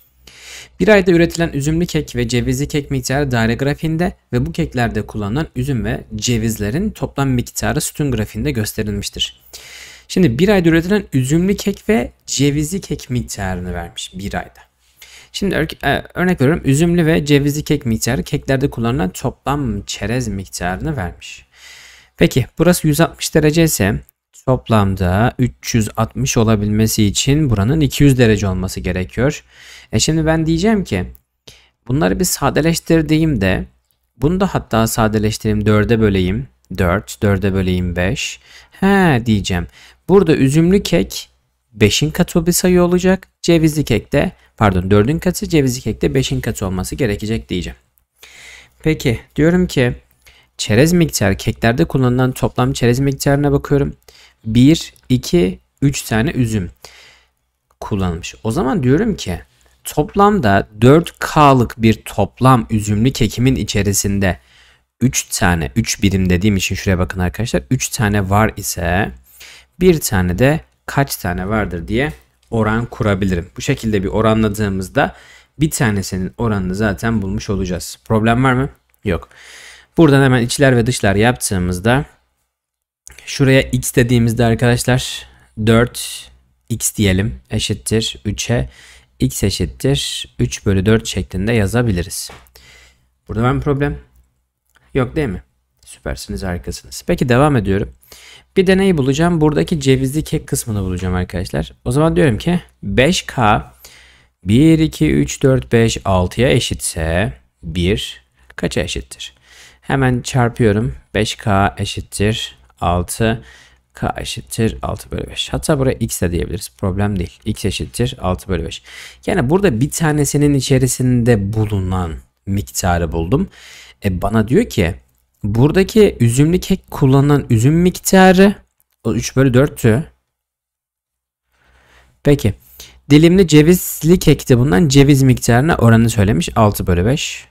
Speaker 1: Bir ayda üretilen üzümlü kek ve cevizli kek miktarı daire grafiğinde ve bu keklerde kullanılan üzüm ve cevizlerin toplam miktarı sütun grafiğinde gösterilmiştir. Şimdi bir ayda üretilen üzümlü kek ve cevizli kek miktarını vermiş bir ayda. Şimdi e, örnek veriyorum üzümlü ve cevizli kek miktarı keklerde kullanılan toplam çerez miktarını vermiş. Peki burası 160 derece ise toplamda 360 olabilmesi için buranın 200 derece olması gerekiyor. E şimdi ben diyeceğim ki bunları bir sadeleştirdiğimde bunu da hatta sadeleştireyim 4'e böleyim. 4, 4'e böleyim 5. He diyeceğim. Burada üzümlü kek 5'in katı bir sayı olacak. Cevizli kek de pardon 4'ün katı cevizli kek de 5'in katı olması gerekecek diyeceğim. Peki diyorum ki çerez miktarı keklerde kullanılan toplam çerez miktarına bakıyorum. 1, 2, 3 tane üzüm kullanılmış. O zaman diyorum ki toplamda 4K'lık bir toplam üzümlü kekimin içerisinde 3 tane 3 birim dediğim için şuraya bakın arkadaşlar 3 tane var ise bir tane de kaç tane vardır diye oran kurabilirim. Bu şekilde bir oranladığımızda bir tanesinin oranını zaten bulmuş olacağız. Problem var mı? Yok. Buradan hemen içler ve dışlar yaptığımızda şuraya x dediğimizde arkadaşlar 4 x diyelim eşittir 3'e x eşittir 3 bölü 4 şeklinde yazabiliriz. Burada var mı problem? Yok değil mi? Süpersiniz harikasınız. Peki devam ediyorum. Bir deneyi bulacağım. Buradaki cevizli kek kısmını bulacağım arkadaşlar. O zaman diyorum ki 5K 1, 2, 3, 4, 5, 6'ya eşitse 1 kaça eşittir? Hemen çarpıyorum. 5K eşittir 6. K eşittir 6 bölü 5. Hatta buraya x de diyebiliriz. Problem değil. x eşittir 6 bölü 5. Yani burada bir tanesinin içerisinde bulunan miktarı buldum. E bana diyor ki buradaki üzümlü kek kullanılan üzüm miktarı o 3 bölü 4'tü. Peki. Dilimli cevizli kekte bulunan ceviz miktarına oranı söylemiş. 6 bölü 5.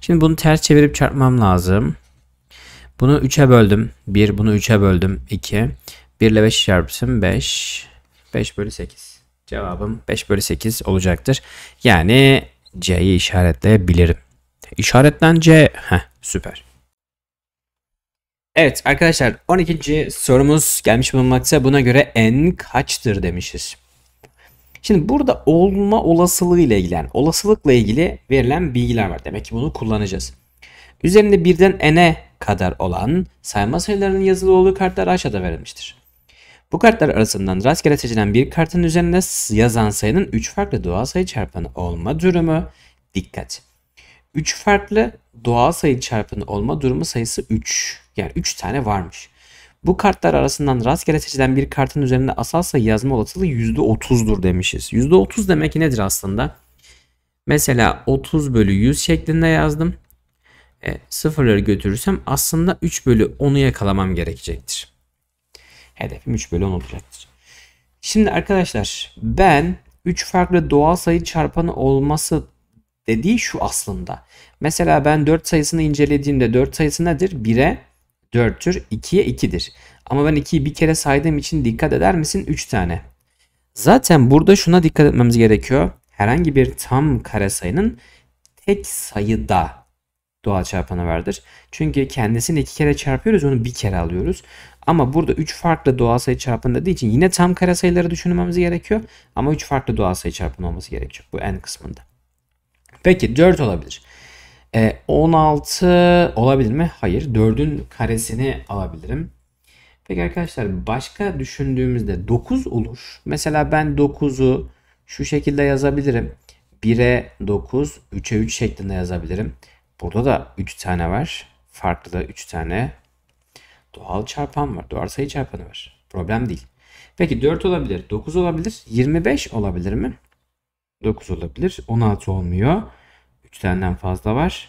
Speaker 1: Şimdi bunu ters çevirip çarpmam lazım. Bunu 3'e böldüm. 1. Bunu 3'e böldüm. 2. 1 ile 5 çarpsın 5. 5 bölü 8. Cevabım 5 bölü 8 olacaktır. Yani C'yi işaretleyebilirim. İşaretlen C. Heh, süper. Evet arkadaşlar 12. sorumuz gelmiş bulunmakta. Buna göre n kaçtır demişiz. Şimdi burada olma olasılığı ile ilgili yani olasılıkla ilgili verilen bilgiler var. Demek ki bunu kullanacağız. Üzerinde birden n'e kadar olan sayma sayılarının yazılı olduğu kartlar aşağıda verilmiştir. Bu kartlar arasından rastgele seçilen bir kartın üzerinde yazan sayının 3 farklı doğal sayı çarpanı olma durumu dikkat. 3 farklı doğal sayı çarpanı olma durumu sayısı 3. Yani 3 tane varmış. Bu kartlar arasından rastgele seçilen bir kartın üzerinde asal sayı yazma olasılığı %30'dur demişiz. %30 demek nedir aslında? Mesela 30 bölü 100 şeklinde yazdım. E, sıfırları götürürsem aslında 3 bölü 10'u yakalamam gerekecektir. Hedefim 3 bölü 10 olacaktır. Şimdi arkadaşlar ben 3 farklı doğal sayı çarpanı olması dediği şu aslında. Mesela ben 4 sayısını incelediğimde 4 sayısı nedir? 1'e 4'tür, 2'ye 2'dir. Ama ben 2'yi bir kere saydığım için dikkat eder misin? 3 tane. Zaten burada şuna dikkat etmemiz gerekiyor. Herhangi bir tam kare sayının tek sayıda doğal çarpanı vardır. Çünkü kendisini iki kere çarpıyoruz onu bir kere alıyoruz. Ama burada 3 farklı doğal sayı çarpanı dediği için yine tam kare sayıları düşünmemiz gerekiyor. Ama 3 farklı doğal sayı çarpanı olması gerekiyor bu n kısmında. Peki 4 olabilir. E, 16 olabilir mi? Hayır. 4'ün karesini alabilirim. Peki arkadaşlar başka düşündüğümüzde 9 olur. Mesela ben 9'u şu şekilde yazabilirim. 1'e 9, 3'e 3 şeklinde yazabilirim. Burada da 3 tane var. Farklı da 3 tane doğal çarpan var. Doğal sayı çarpanı var. Problem değil. Peki 4 olabilir. 9 olabilir. 25 olabilir mi? 9 olabilir. 16 olmuyor. 3 taneden fazla var.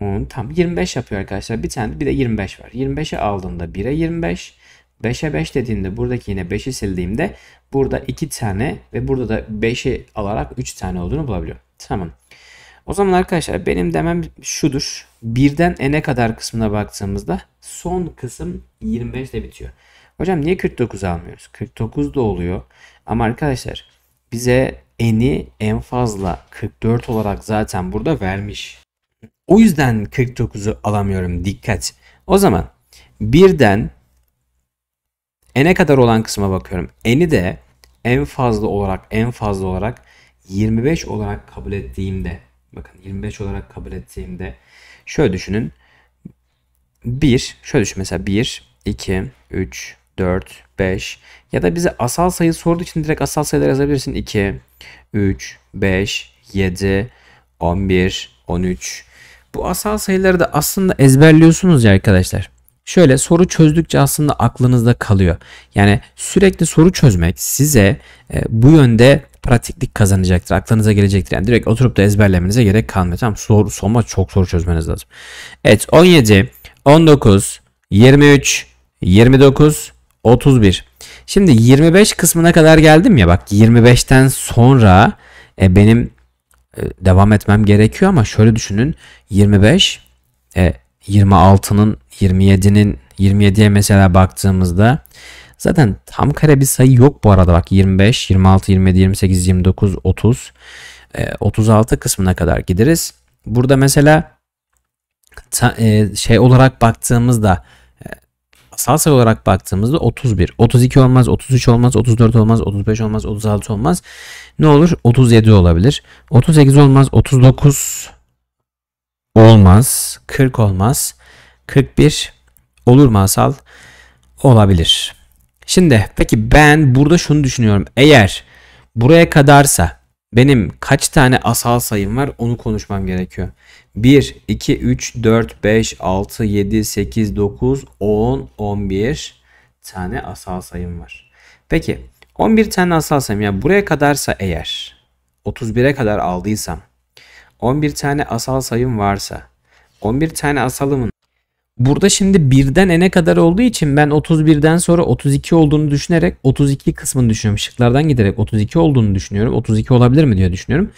Speaker 1: 10 tam 25 yapıyor arkadaşlar. Bir tane bir de 25 var. 25'e aldığında 1'e 25. 5'e 5 dediğimde buradaki yine 5'i sildiğimde burada 2 tane ve burada da 5'i alarak 3 tane olduğunu bulabiliyorum. Tamam. O zaman arkadaşlar benim demem şudur. Birden n'e kadar kısmına baktığımızda son kısım 25 ile bitiyor. Hocam niye 49 almıyoruz? 49 da oluyor. Ama arkadaşlar bize n'i en fazla 44 olarak zaten burada vermiş. O yüzden 49'u alamıyorum. Dikkat. O zaman birden n'e kadar olan kısma bakıyorum. n'i de en fazla olarak en fazla olarak 25 olarak kabul ettiğimde bakın 25 olarak kabul ettiğimde şöyle düşünün. 1 şöyle düşün mesela 1 2 3 4 5 ya da bize asal sayı sorduğu için direkt asal sayılar yazabilirsin. 2 3 5 7 11 13 bu asal sayıları da aslında ezberliyorsunuz ya arkadaşlar. Şöyle soru çözdükçe aslında aklınızda kalıyor. Yani sürekli soru çözmek size e, bu yönde pratiklik kazanacaktır. Aklınıza gelecektir. Yani direkt oturup da ezberlemenize gerek kalmıyor. Tamam soru, sorma çok soru çözmeniz lazım. Evet 17, 19, 23, 29, 31. Şimdi 25 kısmına kadar geldim ya bak 25'ten sonra e, benim e, devam etmem gerekiyor ama şöyle düşünün 25 e, 26'nın 27'nin 27'ye mesela baktığımızda zaten tam kare bir sayı yok bu arada bak 25 26 27 28 29 30 e, 36 kısmına kadar gideriz. Burada mesela ta, e, şey olarak baktığımızda asal sayı olarak baktığımızda 31. 32 olmaz, 33 olmaz, 34 olmaz, 35 olmaz, 36 olmaz. Ne olur? 37 olabilir. 38 olmaz, 39 olmaz, 40 olmaz. 41 olur mu asal? Olabilir. Şimdi peki ben burada şunu düşünüyorum. Eğer buraya kadarsa benim kaç tane asal sayım var onu konuşmam gerekiyor. 1, 2, 3, 4, 5, 6, 7, 8, 9, 10, 11 tane asal sayım var. Peki 11 tane asal sayım yani buraya kadarsa eğer 31'e kadar aldıysam 11 tane asal sayım varsa 11 tane asalımın Burada şimdi birden n'e kadar olduğu için ben 31'den sonra 32 olduğunu düşünerek 32 kısmını düşünüyorum. Şıklardan giderek 32 olduğunu düşünüyorum. 32 olabilir mi diye düşünüyorum.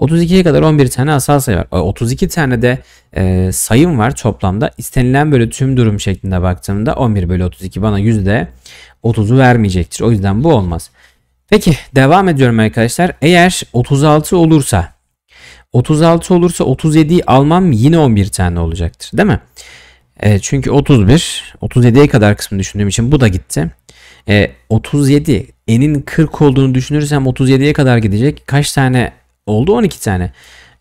Speaker 1: 32'ye kadar 11 tane asal sayı var. 32 tane de e, sayım var toplamda. İstenilen böyle tüm durum şeklinde baktığımda 11 bölü 32 bana yüzde 30'u vermeyecektir. O yüzden bu olmaz. Peki devam ediyorum arkadaşlar. Eğer 36 olursa 36 olursa 37'yi almam yine 11 tane olacaktır değil mi? E, çünkü 31, 37'ye kadar kısmını düşündüğüm için bu da gitti. E, 37, n'in 40 olduğunu düşünürsem 37'ye kadar gidecek. Kaç tane oldu? 12 tane.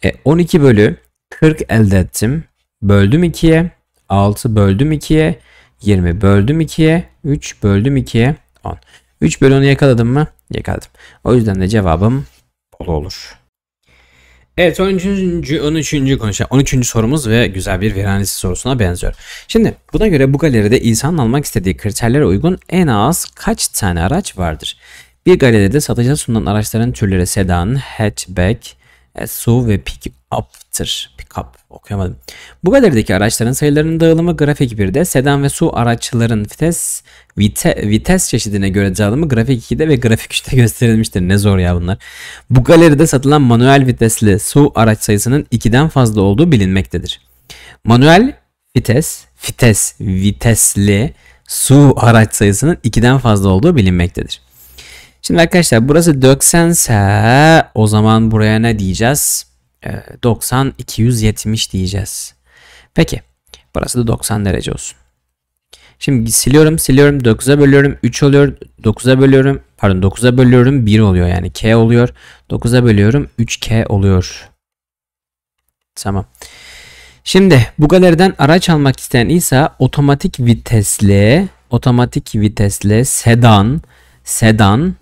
Speaker 1: E, 12 bölü 40 elde ettim. Böldüm 2'ye. 6 böldüm 2'ye. 20 böldüm 2'ye. 3 böldüm 2'ye. 10. 3 bölü 10'u yakaladım mı? Yakaladım. O yüzden de cevabım bol olur. Evet 13. 13. konuşalım. 13. sorumuz ve güzel bir veri sorusuna benziyor. Şimdi buna göre bu galeride İsa'nın almak istediği kriterlere uygun en az kaç tane araç vardır? Bir galeride satışa sunulan araçların türleri sedan, hatchback, SUV ve pick-up'tır. Pick-up okuyamadım. Bu galerideki araçların sayılarının dağılımı grafik 1'de, sedan ve SUV araçların vites vite, vites çeşidine göre dağılımı grafik 2'de ve grafik 3'te gösterilmiştir. Ne zor ya bunlar. Bu galeride satılan manuel vitesli SUV araç sayısının 2'den fazla olduğu bilinmektedir. Manuel vites, vites, vitesli SUV araç sayısının 2'den fazla olduğu bilinmektedir. Şimdi arkadaşlar burası 90 ise o zaman buraya ne diyeceğiz? 90 270 diyeceğiz. Peki burası da 90 derece olsun. Şimdi siliyorum siliyorum 9'a bölüyorum 3 oluyor 9'a bölüyorum pardon 9'a bölüyorum 1 oluyor yani k oluyor 9'a bölüyorum 3k oluyor. Tamam. Şimdi bu galeriden araç almak isteyen İsa otomatik vitesli otomatik vitesli sedan sedan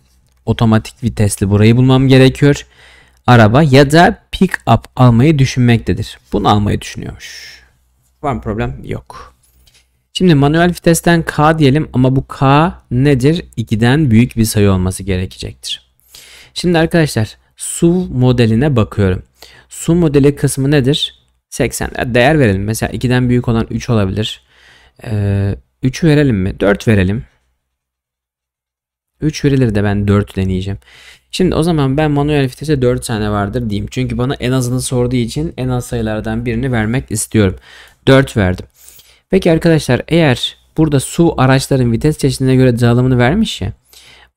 Speaker 1: otomatik vitesli burayı bulmam gerekiyor. araba ya da pick up almayı düşünmektedir. Bunu almayı düşünüyormuş. Var mı problem? Yok. Şimdi manuel vitesten K diyelim ama bu K nedir? 2'den büyük bir sayı olması gerekecektir. Şimdi arkadaşlar SUV modeline bakıyorum. SUV modeli kısmı nedir? 80. Değer verelim. Mesela 2'den büyük olan 3 olabilir. Ee, 3 verelim mi? 4 verelim. 3 verilir de ben 4 deneyeceğim. Şimdi o zaman ben manuel vitese 4 tane vardır diyeyim. Çünkü bana en azını sorduğu için en az sayılardan birini vermek istiyorum. 4 verdim. Peki arkadaşlar eğer burada su araçların vites çeşidine göre dağılımını vermiş ya.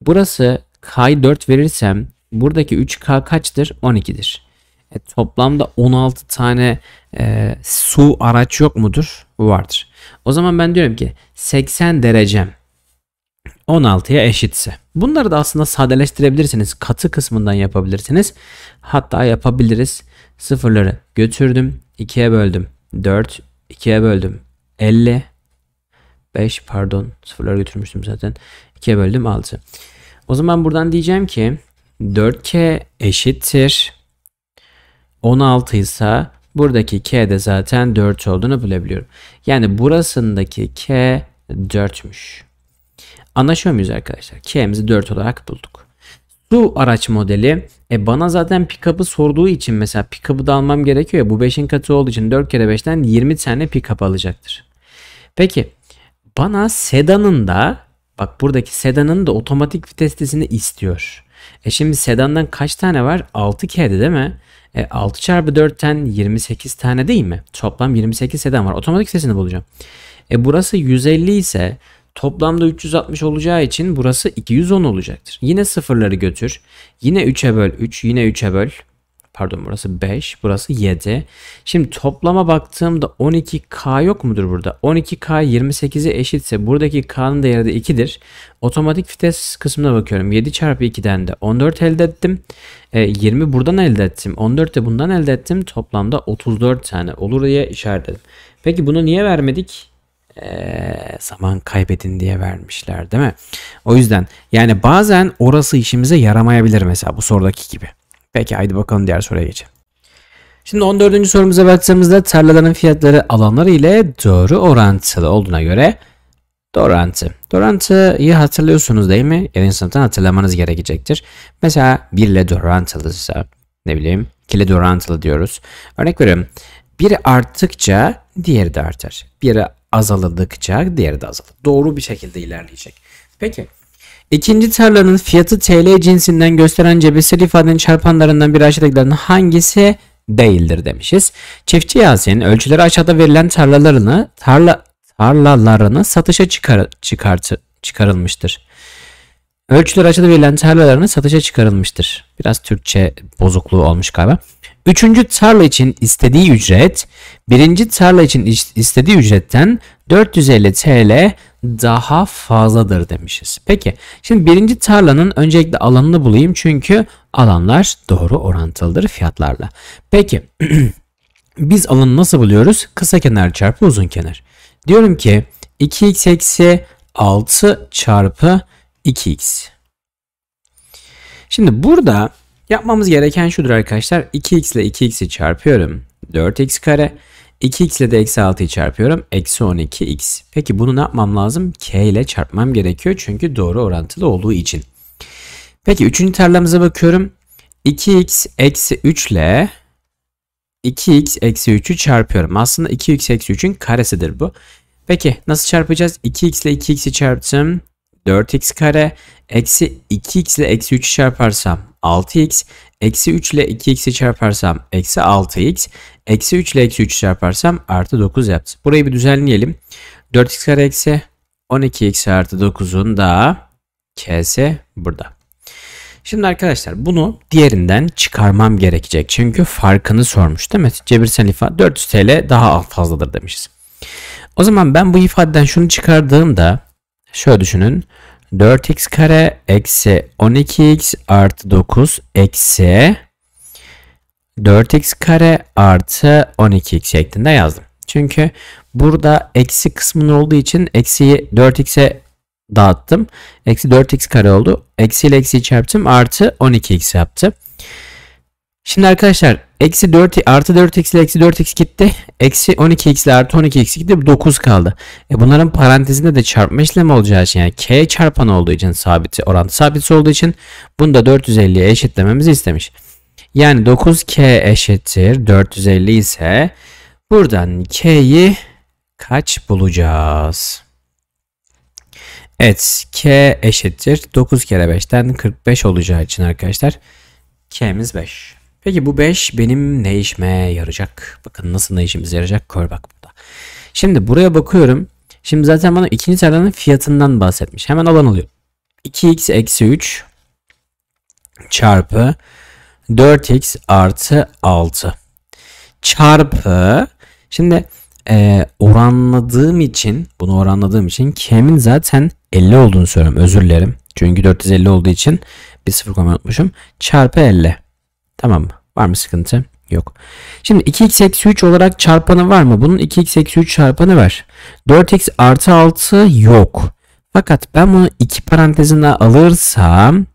Speaker 1: Burası K'yı 4 verirsem buradaki 3K kaçtır? 12'dir. E, toplamda 16 tane e, su araç yok mudur? Vardır. O zaman ben diyorum ki 80 derecem 16'ya eşitse. Bunları da aslında sadeleştirebilirsiniz. Katı kısmından yapabilirsiniz. Hatta yapabiliriz. Sıfırları götürdüm. 2'ye böldüm. 4. 2'ye böldüm. 50. 5 pardon. Sıfırları götürmüştüm zaten. 2'ye böldüm 6. O zaman buradan diyeceğim ki 4K eşittir. 16 ise buradaki K de zaten 4 olduğunu bulabiliyorum. Yani burasındaki K 4'müş. Anlaşıyor muyuz arkadaşlar? K'mizi 4 olarak bulduk. Su araç modeli e bana zaten pick-up'ı sorduğu için mesela pick-up'ı da almam gerekiyor ya bu 5'in katı olduğu için 4 kere 5'ten 20 tane pick-up alacaktır. Peki bana sedanın da bak buradaki sedanın da otomatik vitesini istiyor. E şimdi sedandan kaç tane var? 6 kedi değil mi? E 6 çarpı 4'ten 28 tane değil mi? Toplam 28 sedan var. Otomatik vitesini bulacağım. E burası 150 ise Toplamda 360 olacağı için burası 210 olacaktır. Yine sıfırları götür. Yine 3'e böl 3. Yine 3'e böl. Pardon burası 5. Burası 7. Şimdi toplama baktığımda 12K yok mudur burada? 12K 28'e eşitse buradaki K'nın değeri de 2'dir. Otomatik vites kısmına bakıyorum. 7 çarpı 2'den de 14 elde ettim. E, 20 buradan elde ettim. 14 de bundan elde ettim. Toplamda 34 tane olur diye işaretledim. Peki bunu niye vermedik? E, zaman kaybedin diye vermişler değil mi? O yüzden yani bazen orası işimize yaramayabilir mesela bu sorudaki gibi. Peki haydi bakalım diğer soruya geçelim. Şimdi 14. sorumuza baktığımızda tarlaların fiyatları alanları ile doğru orantılı olduğuna göre doğru orantı. Doğru orantıyı hatırlıyorsunuz değil mi? Yedinci sınıftan hatırlamanız gerekecektir. Mesela 1 ile doğru orantılıysa ne bileyim 2 ile doğru orantılı diyoruz. Örnek veriyorum. Biri arttıkça diğeri de artar. Biri azaldıkça diğeri de azalır. Doğru bir şekilde ilerleyecek. Peki. İkinci tarlanın fiyatı TL cinsinden gösteren cebirsel ifadenin çarpanlarından bir aşağıdakilerden hangisi değildir demişiz. Çiftçi Yasin ölçüleri aşağıda verilen tarlalarını tarla tarlalarını satışa çıkar, çıkartı, çıkarılmıştır. Ölçüler aşağıda verilen tarlalarını satışa çıkarılmıştır. Biraz Türkçe bozukluğu olmuş galiba. Üçüncü tarla için istediği ücret birinci tarla için istediği ücretten 450 TL daha fazladır demişiz. Peki şimdi birinci tarlanın öncelikle alanını bulayım çünkü alanlar doğru orantılıdır fiyatlarla. Peki biz alanı nasıl buluyoruz? Kısa kenar çarpı uzun kenar. Diyorum ki 2x eksi 6 çarpı 2x. Şimdi burada Yapmamız gereken şudur arkadaşlar. 2x ile 2x'i çarpıyorum. 4x kare. 2x ile de eksi 6'yı çarpıyorum. Eksi 12x. Peki bunu ne yapmam lazım? K ile çarpmam gerekiyor. Çünkü doğru orantılı olduğu için. Peki üçüncü tarlamıza bakıyorum. 2x eksi 3 ile 2x eksi 3'ü çarpıyorum. Aslında 2x eksi 3'ün karesidir bu. Peki nasıl çarpacağız? 2x ile 2x'i çarptım. 4x kare eksi 2x ile eksi 3'ü çarparsam 6x. Eksi 3 ile 2x'i çarparsam eksi 6x. Eksi 3 ile eksi 3 çarparsam artı 9 yaptı. Burayı bir düzenleyelim. 4x kare eksi 12x artı 9'un da k'si burada. Şimdi arkadaşlar bunu diğerinden çıkarmam gerekecek. Çünkü farkını sormuş değil mi? Cebirsel ifade 400 TL daha fazladır demişiz. O zaman ben bu ifadeden şunu çıkardığımda şöyle düşünün. 4x kare eksi 12x artı 9 eksi 4x kare artı 12x şeklinde yazdım. Çünkü burada eksi kısmın olduğu için eksiyi 4x'e dağıttım. Eksi 4x kare oldu. Eksi ile eksiyi çarptım artı 12x yaptı. Şimdi arkadaşlar eksi 4 artı 4x ile eksi 4x gitti. Eksi 12x ile artı 12x gitti. 9 kaldı. E bunların parantezinde de çarpma işlemi olacağı için yani k çarpan olduğu için sabiti orantı sabiti olduğu için bunu da 450'ye eşitlememizi istemiş. Yani 9k eşittir 450 ise buradan k'yi kaç bulacağız? Evet k eşittir 9 kere 5'ten 45 olacağı için arkadaşlar k'miz 5. Peki bu 5 benim ne işime yarayacak? Bakın nasıl ne işimize yarayacak? Kör bak burada. Şimdi buraya bakıyorum. Şimdi zaten bana ikinci taranın fiyatından bahsetmiş. Hemen alan alıyor. 2x eksi 3 çarpı 4x artı 6 çarpı şimdi e, oranladığım için bunu oranladığım için k'min zaten 50 olduğunu söylüyorum özür dilerim. Çünkü 450 olduğu için bir sıfır koymayı unutmuşum. Çarpı 50. Tamam mı? Var mı sıkıntı? Yok. Şimdi 2x eksi 3 olarak çarpanı var mı? Bunun 2x eksi 3 çarpanı var. 4x artı 6 yok. Fakat ben bunu iki parantezine alırsam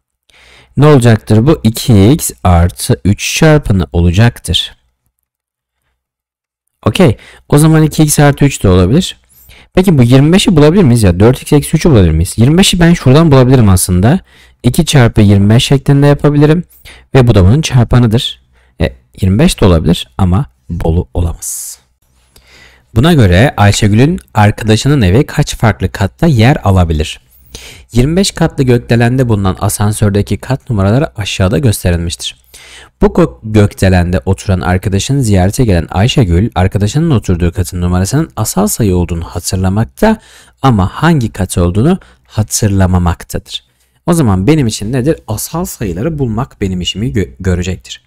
Speaker 1: ne olacaktır? Bu 2x artı 3 çarpanı olacaktır. Okey. O zaman 2x artı 3 de olabilir. Peki bu 25'i bulabilir miyiz ya? 4x eksi 3'ü bulabilir miyiz? 25'i ben şuradan bulabilirim aslında. 2 çarpı 25 şeklinde yapabilirim. Ve bu da bunun çarpanıdır. E, 25 de olabilir ama bolu olamaz. Buna göre Ayşegül'ün arkadaşının evi kaç farklı katta yer alabilir? 25 katlı gökdelende bulunan asansördeki kat numaraları aşağıda gösterilmiştir. Bu gökdelende oturan arkadaşını ziyarete gelen Ayşegül, arkadaşının oturduğu katın numarasının asal sayı olduğunu hatırlamakta ama hangi kat olduğunu hatırlamamaktadır. O zaman benim için nedir? Asal sayıları bulmak benim işimi gö görecektir.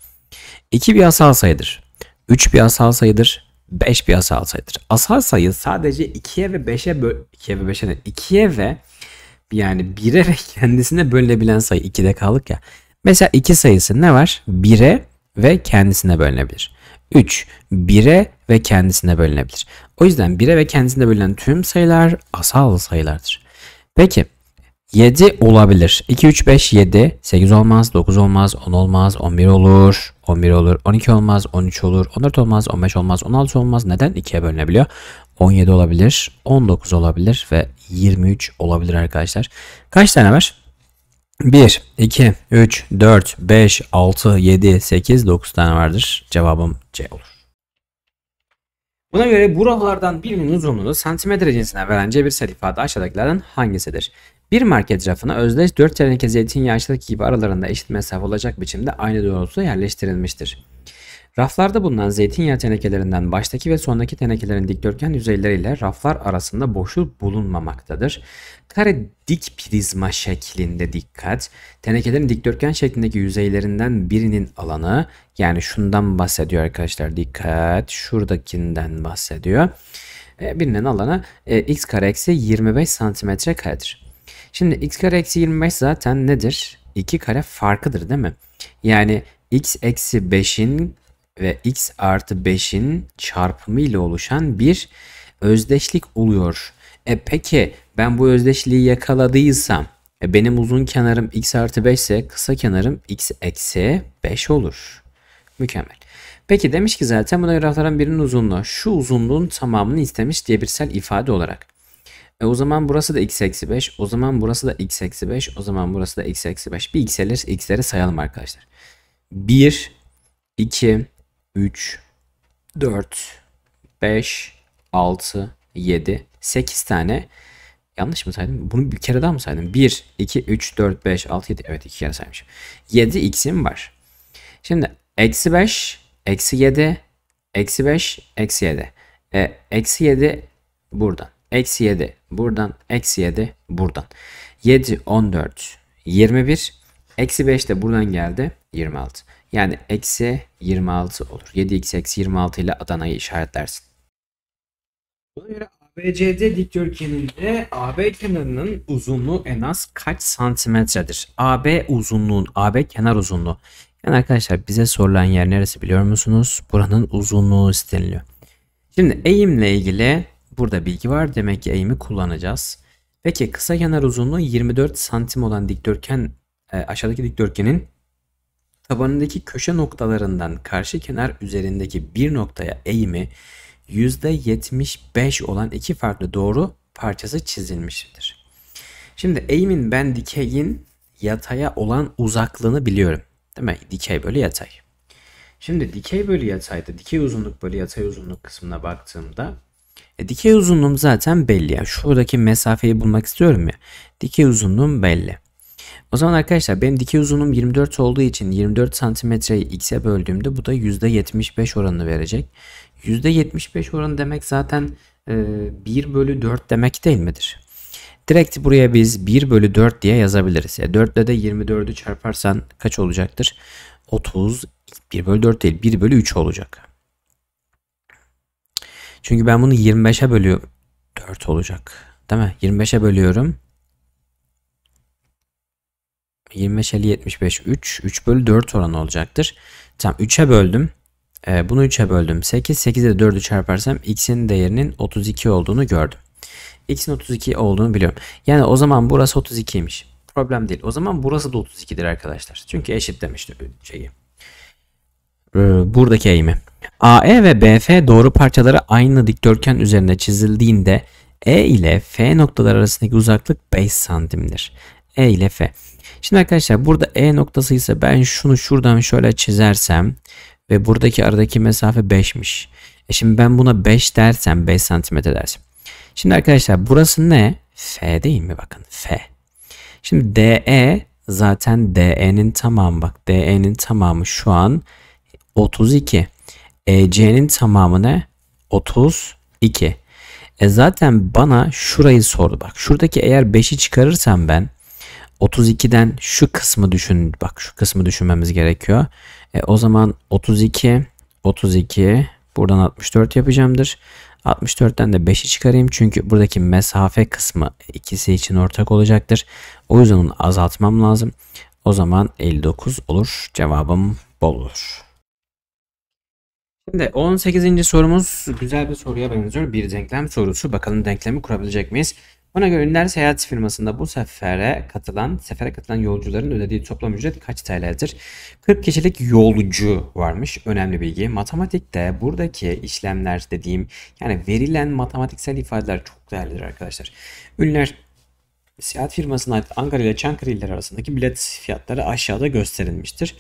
Speaker 1: 2 bir asal sayıdır. 3 bir asal sayıdır. 5 bir asal sayıdır. Asal sayı sadece 2'ye ve 5'e böl 2'ye ve 5'e 2'ye ve yani 1'e ve kendisine bölünebilen sayı 2'de kaldık ya. Mesela 2 sayısı ne var? 1'e ve kendisine bölünebilir. 3 1'e ve kendisine bölünebilir. O yüzden 1'e ve kendisine bölünen tüm sayılar asal sayılardır. Peki 7 olabilir. 2, 3, 5, 7. 8 olmaz, 9 olmaz, 10 olmaz, 11 olur, 11 olur, 12 olmaz, 13 olur, 14 olmaz, 15 olmaz, 16 olmaz. Neden? 2'ye bölünebiliyor. 17 olabilir, 19 olabilir ve 23 olabilir arkadaşlar. Kaç tane var? 1, 2, 3, 4, 5, 6, 7, 8, 9 tane vardır. Cevabım C olur. Buna göre bu rafalardan birinin uzunluğunu santimetre cinsine veren cebirsel ifade aşağıdakilerden hangisidir? Bir market rafına özdeş 4 teneke zeytinyağı aşağıdaki gibi aralarında eşit mesafe olacak biçimde aynı doğrultuda yerleştirilmiştir. Raflarda bulunan zeytinyağı tenekelerinden baştaki ve sondaki tenekelerin dikdörtgen yüzeyleriyle raflar arasında boşluk bulunmamaktadır. Kare dik prizma şeklinde dikkat. Tenekelerin dikdörtgen şeklindeki yüzeylerinden birinin alanı yani şundan bahsediyor arkadaşlar dikkat. Şuradakinden bahsediyor. E, birinin alanı e, x kare eksi 25 santimetre karedir. Şimdi x kare eksi 25 zaten nedir? 2 kare farkıdır değil mi? Yani x eksi 5'in ve x artı 5'in çarpımı ile oluşan bir özdeşlik oluyor. E peki ben bu özdeşliği yakaladıysam e benim uzun kenarım x artı 5 ise kısa kenarım x eksi 5 olur. Mükemmel. Peki demiş ki zaten buna grafların birinin uzunluğu şu uzunluğun tamamını istemiş diye birsel ifade olarak. E o zaman burası da x eksi 5. O zaman burası da x eksi 5. O zaman burası da x eksi 5. Bir x'leri x'leri sayalım arkadaşlar. 1, 2, 3, 4, 5, 6, 7, 8 tane. Yanlış mı saydım? Bunu bir kere daha mı saydım? 1, 2, 3, 4, 5, 6, 7. Evet iki kere saymışım. 7 x'im var. Şimdi eksi 5, eksi 7, eksi 5, eksi 7. E, eksi 7 buradan. Eksi 7 buradan. Eksi 7 buradan. 7, 14, 21. Eksi 5 de buradan geldi. 26. Yani eksi 26 olur. 7x eksi 26 ile Adana'yı işaretlersin. Buna göre ABCD dikdörtgeninde AB kenarının uzunluğu en az kaç santimetredir? AB uzunluğun, AB kenar uzunluğu. Yani arkadaşlar bize sorulan yer neresi biliyor musunuz? Buranın uzunluğu isteniliyor. Şimdi eğimle ilgili burada bilgi var. Demek ki eğimi kullanacağız. Peki kısa kenar uzunluğu 24 santim olan dikdörtgen e, aşağıdaki dikdörtgenin tabanındaki köşe noktalarından karşı kenar üzerindeki bir noktaya eğimi %75 olan iki farklı doğru parçası çizilmiştir. Şimdi eğimin ben dikeyin yataya olan uzaklığını biliyorum. Değil mi? Dikey bölü yatay. Şimdi dikey bölü yatayda dikey uzunluk bölü yatay uzunluk kısmına baktığımda e, dikey uzunluğum zaten belli. Yani şuradaki mesafeyi bulmak istiyorum ya. Dikey uzunluğum belli. O zaman arkadaşlar benim dikey uzunluğum 24 olduğu için 24 santimetreyi x'e böldüğümde bu da %75 oranını verecek. %75 oranı demek zaten e, 1 bölü 4 demek değil midir? Direkt buraya biz 1 bölü 4 diye yazabiliriz. E 4 ile de 24'ü çarparsan kaç olacaktır? 30 1 bölü 4 değil 1 bölü 3 olacak. Çünkü ben bunu 25'e bölüyorum. 4 olacak. Değil mi? 25'e bölüyorum. 25 50 75 3 3 bölü 4 oranı olacaktır. Tamam 3'e böldüm. Ee, bunu 3'e böldüm. 8 8'e de 4'ü çarparsam x'in değerinin 32 olduğunu gördüm. x'in 32 olduğunu biliyorum. Yani o zaman burası 32'ymiş. Problem değil. O zaman burası da 32'dir arkadaşlar. Çünkü eşit demişti şeyi. Ee, buradaki eğimi. AE ve BF doğru parçaları aynı dikdörtgen üzerinde çizildiğinde E ile F noktaları arasındaki uzaklık 5 santimdir. E ile F. Şimdi arkadaşlar burada E noktası ise ben şunu şuradan şöyle çizersem ve buradaki aradaki mesafe 5'miş. E şimdi ben buna 5 dersem 5 santimetre dersem. Şimdi arkadaşlar burası ne? F değil mi? Bakın F. Şimdi DE zaten DE'nin tamamı bak DE'nin tamamı şu an 32. EC'nin tamamı ne? 32. E zaten bana şurayı sordu. Bak şuradaki eğer 5'i çıkarırsam ben 32'den şu kısmı düşün. Bak şu kısmı düşünmemiz gerekiyor. E, o zaman 32 32 buradan 64 yapacağımdır. 64'ten de 5'i çıkarayım çünkü buradaki mesafe kısmı ikisi için ortak olacaktır. O yüzden onu azaltmam lazım. O zaman 59 olur. Cevabım bol olur. Şimdi 18. sorumuz güzel bir soruya benziyor. Bir denklem sorusu. Bakalım denklemi kurabilecek miyiz? Buna göre Ünler Seyahat firmasında bu sefere katılan, sefere katılan yolcuların ödediği toplam ücret kaç TL'dir? 40 kişilik yolcu varmış. Önemli bilgi. Matematikte buradaki işlemler dediğim yani verilen matematiksel ifadeler çok değerlidir arkadaşlar. Ünler Seyahat firmasına ait Ankara ile Çankırı illeri arasındaki bilet fiyatları aşağıda gösterilmiştir.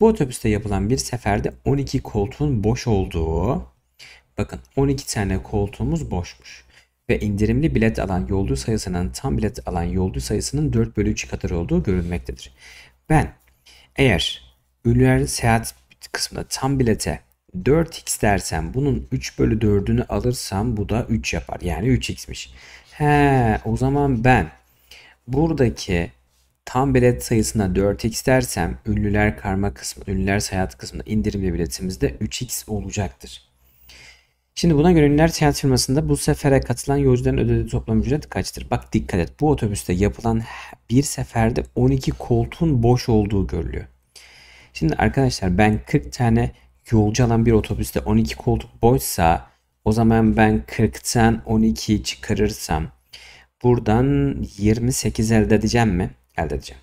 Speaker 1: Bu otobüste yapılan bir seferde 12 koltuğun boş olduğu bakın 12 tane koltuğumuz boşmuş ve indirimli bilet alan yolcu sayısının tam bilet alan yolcu sayısının 4 bölü 3 kadar olduğu görülmektedir. Ben eğer ünlüler seyahat kısmında tam bilete 4x dersem bunun 3 bölü 4'ünü alırsam bu da 3 yapar. Yani 3x'miş. He o zaman ben buradaki tam bilet sayısına 4x dersem ünlüler karma kısmı, ünlüler seyahat kısmında indirimli biletimizde 3x olacaktır. Şimdi buna göre ünlüler seyahat firmasında bu sefere katılan yolcuların ödediği toplam ücret kaçtır? Bak dikkat et bu otobüste yapılan bir seferde 12 koltuğun boş olduğu görülüyor. Şimdi arkadaşlar ben 40 tane yolcu alan bir otobüste 12 koltuk boşsa o zaman ben 40'tan 12'yi çıkarırsam buradan 28 elde edeceğim mi? Elde edeceğim.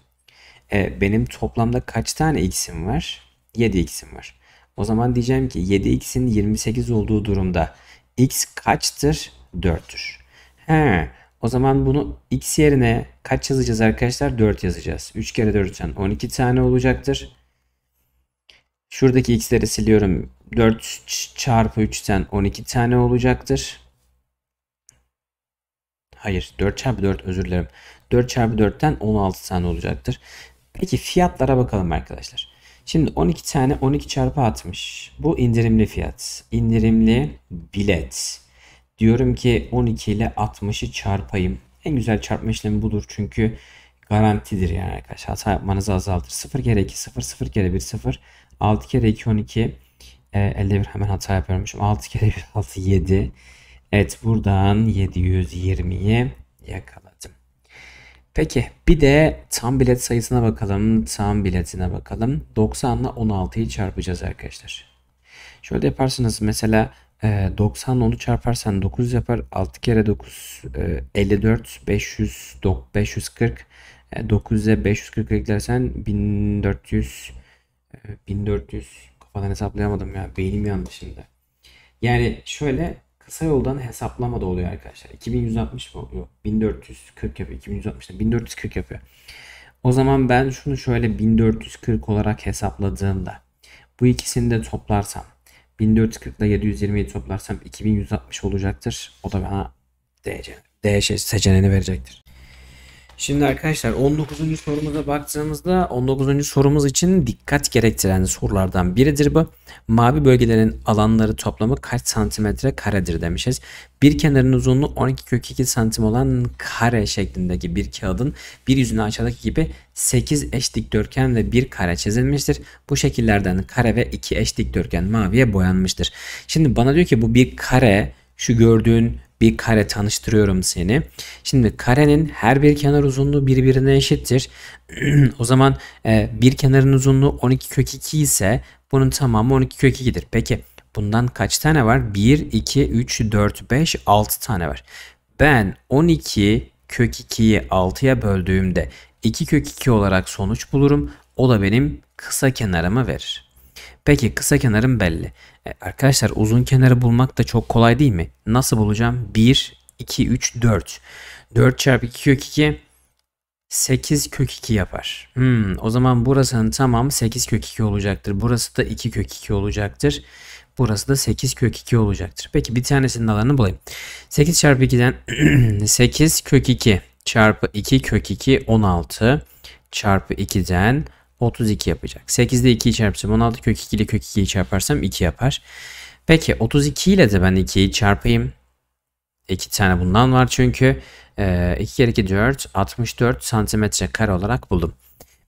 Speaker 1: E, benim toplamda kaç tane x'im var? 7 x'im var. O zaman diyeceğim ki 7x'in 28 olduğu durumda x kaçtır? 4'tür. He, o zaman bunu x yerine kaç yazacağız arkadaşlar? 4 yazacağız. 3 kere 4'ten 12 tane olacaktır. Şuradaki x'leri siliyorum. 4 çarpı 3'ten 12 tane olacaktır. Hayır 4 çarpı 4 özür dilerim. 4 çarpı 4'ten 16 tane olacaktır. Peki fiyatlara bakalım arkadaşlar. Şimdi 12 tane 12 çarpı 60. Bu indirimli fiyat. İndirimli bilet. Diyorum ki 12 ile 60'ı çarpayım. En güzel çarpma işlemi budur çünkü garantidir yani arkadaşlar. Hata yapmanızı azaltır. 0 kere 2 0 0 kere 1 0 6 kere 2 12 e, elde bir hemen hata yapıyormuşum. 6 kere 1 6 7 Evet buradan 720'yi yakaladım. Peki bir de tam bilet sayısına bakalım. Tam biletine bakalım. 90 ile 16'yı çarpacağız arkadaşlar. Şöyle yaparsınız mesela 90 ile 10'u çarparsan 9 yapar. 6 kere 9 54 500 540 9'e 540 eklersen 1400 1400 kafadan hesaplayamadım ya. Beynim yandı şimdi. Yani şöyle kısa yoldan hesaplama da oluyor arkadaşlar. 2160 mı oluyor? 1440 yapıyor. 2160'da 1440 yapıyor. O zaman ben şunu şöyle 1440 olarak hesapladığımda bu ikisini de toplarsam 1440 ile 720'yi toplarsam 2160 olacaktır. O da bana D, D seçeneğini verecektir. Şimdi arkadaşlar 19. sorumuza baktığımızda 19. sorumuz için dikkat gerektiren sorulardan biridir bu. Mavi bölgelerin alanları toplamı kaç santimetre karedir demişiz. Bir kenarın uzunluğu 12 kök 2 santim olan kare şeklindeki bir kağıdın bir yüzüne aşağıdaki gibi 8 eş dikdörtgen ve bir kare çizilmiştir. Bu şekillerden kare ve 2 eş dikdörtgen maviye boyanmıştır. Şimdi bana diyor ki bu bir kare şu gördüğün bir kare tanıştırıyorum seni. Şimdi karenin her bir kenar uzunluğu birbirine eşittir. o zaman e, bir kenarın uzunluğu 12 kök 2 ise bunun tamamı 12 kök 2'dir. Peki bundan kaç tane var? 1, 2, 3, 4, 5, 6 tane var. Ben 12 kök 2'yi 6'ya böldüğümde 2 kök 2 olarak sonuç bulurum. O da benim kısa kenarımı verir. Peki kısa kenarım belli. E, arkadaşlar uzun kenarı bulmak da çok kolay değil mi? Nasıl bulacağım? 1, 2, 3, 4. 4 çarpı 2 kök 2 8 kök 2 yapar. Hmm, o zaman burasının tamamı 8 kök 2 olacaktır. Burası da 2 kök 2 olacaktır. Burası da 8 kök 2 olacaktır. Peki bir tanesinin alanını bulayım. 8 çarpı 2'den 8 kök 2 çarpı 2 kök 2 16 çarpı 2'den 32 yapacak. 8'de 2'yi çarpsam 16 kök 2 ile kök 2'yi çarparsam 2 yapar. Peki 32 ile de ben 2'yi çarpayım. 2 tane bundan var çünkü. E, 2 kere 2 4 64 santimetre kare olarak buldum.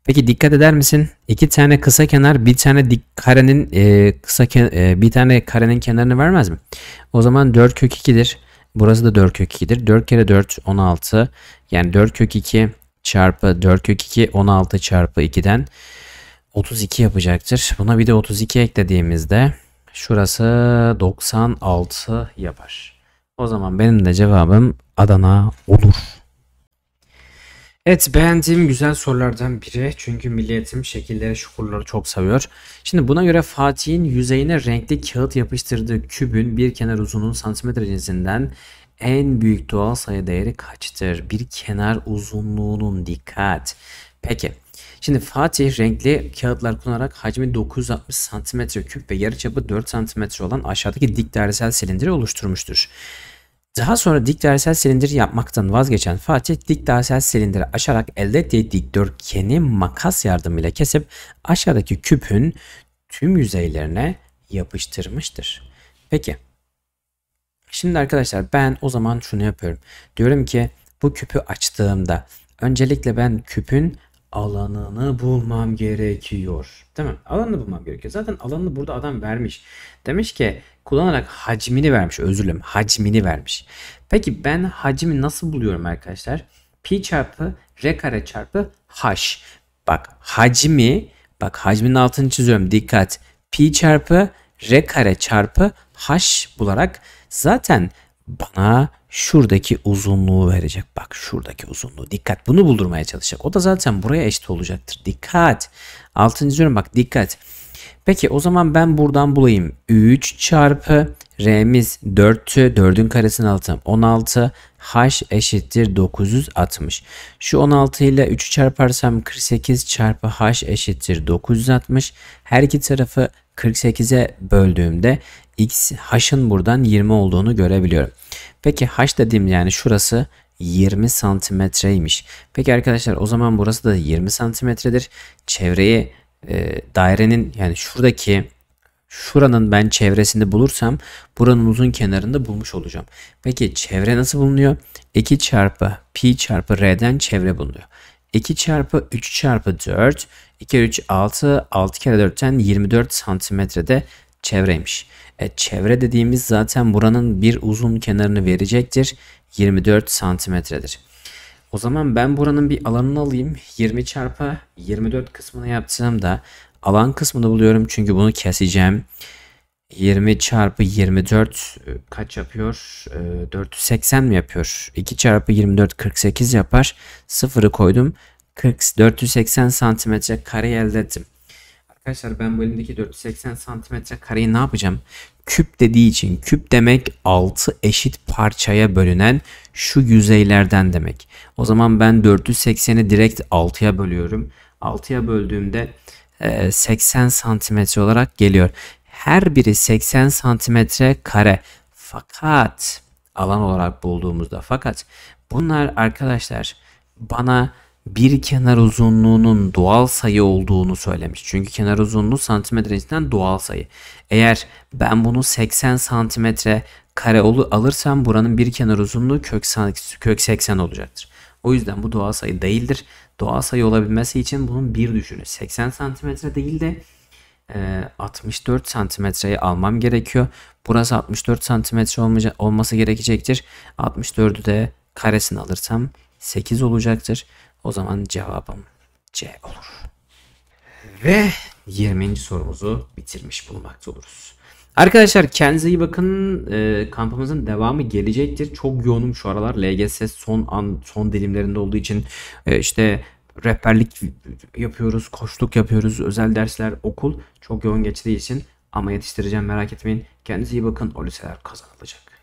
Speaker 1: Peki dikkat eder misin? İki tane kısa kenar bir tane dik karenin e, kısa e, bir tane karenin kenarını vermez mi? O zaman 4 kök 2'dir. Burası da 4 kök 2'dir. 4 kere 4 16. Yani 4 kök 2 çarpı 4 kök 2 16 çarpı 2'den 32 yapacaktır. Buna bir de 32 eklediğimizde şurası 96 yapar. O zaman benim de cevabım Adana olur. Evet beğendiğim güzel sorulardan biri. Çünkü milliyetim şekilleri şukurları çok seviyor. Şimdi buna göre Fatih'in yüzeyine renkli kağıt yapıştırdığı kübün bir kenar uzunluğu santimetre cinsinden en büyük doğal sayı değeri kaçtır? Bir kenar uzunluğunun dikkat. Peki. Şimdi Fatih renkli kağıtlar kullanarak hacmi 960 cm küp ve yarıçapı 4 cm olan aşağıdaki dik dairesel silindiri oluşturmuştur. Daha sonra dik dairesel silindir yapmaktan vazgeçen Fatih dik dairesel silindiri aşarak elde ettiği dikdörtgeni makas yardımıyla kesip aşağıdaki küpün tüm yüzeylerine yapıştırmıştır. Peki Şimdi arkadaşlar ben o zaman şunu yapıyorum. Diyorum ki bu küpü açtığımda öncelikle ben küpün alanını bulmam gerekiyor. Değil mi? Alanını bulmam gerekiyor. Zaten alanını burada adam vermiş. Demiş ki kullanarak hacmini vermiş. Özür dilerim. Hacmini vermiş. Peki ben hacmi nasıl buluyorum arkadaşlar? Pi çarpı r kare çarpı h. Bak hacmi bak hacmin altını çiziyorum. Dikkat. Pi çarpı r kare çarpı h bularak zaten bana şuradaki uzunluğu verecek. Bak şuradaki uzunluğu. Dikkat bunu buldurmaya çalışacak. O da zaten buraya eşit olacaktır. Dikkat. Altıncı diyorum bak dikkat. Peki o zaman ben buradan bulayım. 3 çarpı R'miz 4'tü. 4'ün karesini aldım. 16. H eşittir 960. Şu 16 ile 3'ü çarparsam 48 çarpı H eşittir 960. Her iki tarafı 48'e böldüğümde x h'ın buradan 20 olduğunu görebiliyorum. Peki h dediğim yani şurası 20 santimetreymiş. Peki arkadaşlar o zaman burası da 20 santimetredir. Çevreyi e, dairenin yani şuradaki şuranın ben çevresini bulursam buranın uzun kenarında bulmuş olacağım. Peki çevre nasıl bulunuyor? 2 çarpı pi çarpı r'den çevre bulunuyor. 2 çarpı 3 çarpı 4 2 3 6 6 kere 4'ten 24 santimetrede çevreymiş. E, çevre dediğimiz zaten buranın bir uzun kenarını verecektir. 24 santimetredir. O zaman ben buranın bir alanını alayım. 20 çarpı 24 kısmını yaptığımda alan kısmını buluyorum. Çünkü bunu keseceğim. 20 çarpı 24 e, kaç yapıyor? 480 e, mi yapıyor? 2 çarpı 24 48 yapar. Sıfırı koydum. 40, 480 santimetre kare elde ettim. Arkadaşlar ben bu elimdeki 480 santimetre kareyi ne yapacağım? Küp dediği için küp demek 6 eşit parçaya bölünen şu yüzeylerden demek. O zaman ben 480'i direkt 6'ya bölüyorum. 6'ya böldüğümde 80 santimetre olarak geliyor. Her biri 80 santimetre kare. Fakat alan olarak bulduğumuzda fakat bunlar arkadaşlar bana bir kenar uzunluğunun doğal sayı olduğunu söylemiş. Çünkü kenar uzunluğu santimetre cinsinden doğal sayı. Eğer ben bunu 80 santimetre kare alırsam buranın bir kenar uzunluğu kök, kök 80 olacaktır. O yüzden bu doğal sayı değildir. Doğal sayı olabilmesi için bunun bir düşünü 80 santimetre değil de 64 santimetreyi almam gerekiyor. Burası 64 santimetre olması gerekecektir. 64'ü de karesini alırsam 8 olacaktır. O zaman cevabım C olur. Ve 20. sorumuzu bitirmiş bulunmakta oluruz. Arkadaşlar kendinize iyi bakın. E, kampımızın devamı gelecektir. Çok yoğunum şu aralar. LGS son an son dilimlerinde olduğu için e, işte rehberlik yapıyoruz, koçluk yapıyoruz, özel dersler, okul çok yoğun geçtiği için ama yetiştireceğim merak etmeyin. Kendinize iyi bakın. O liseler kazanılacak.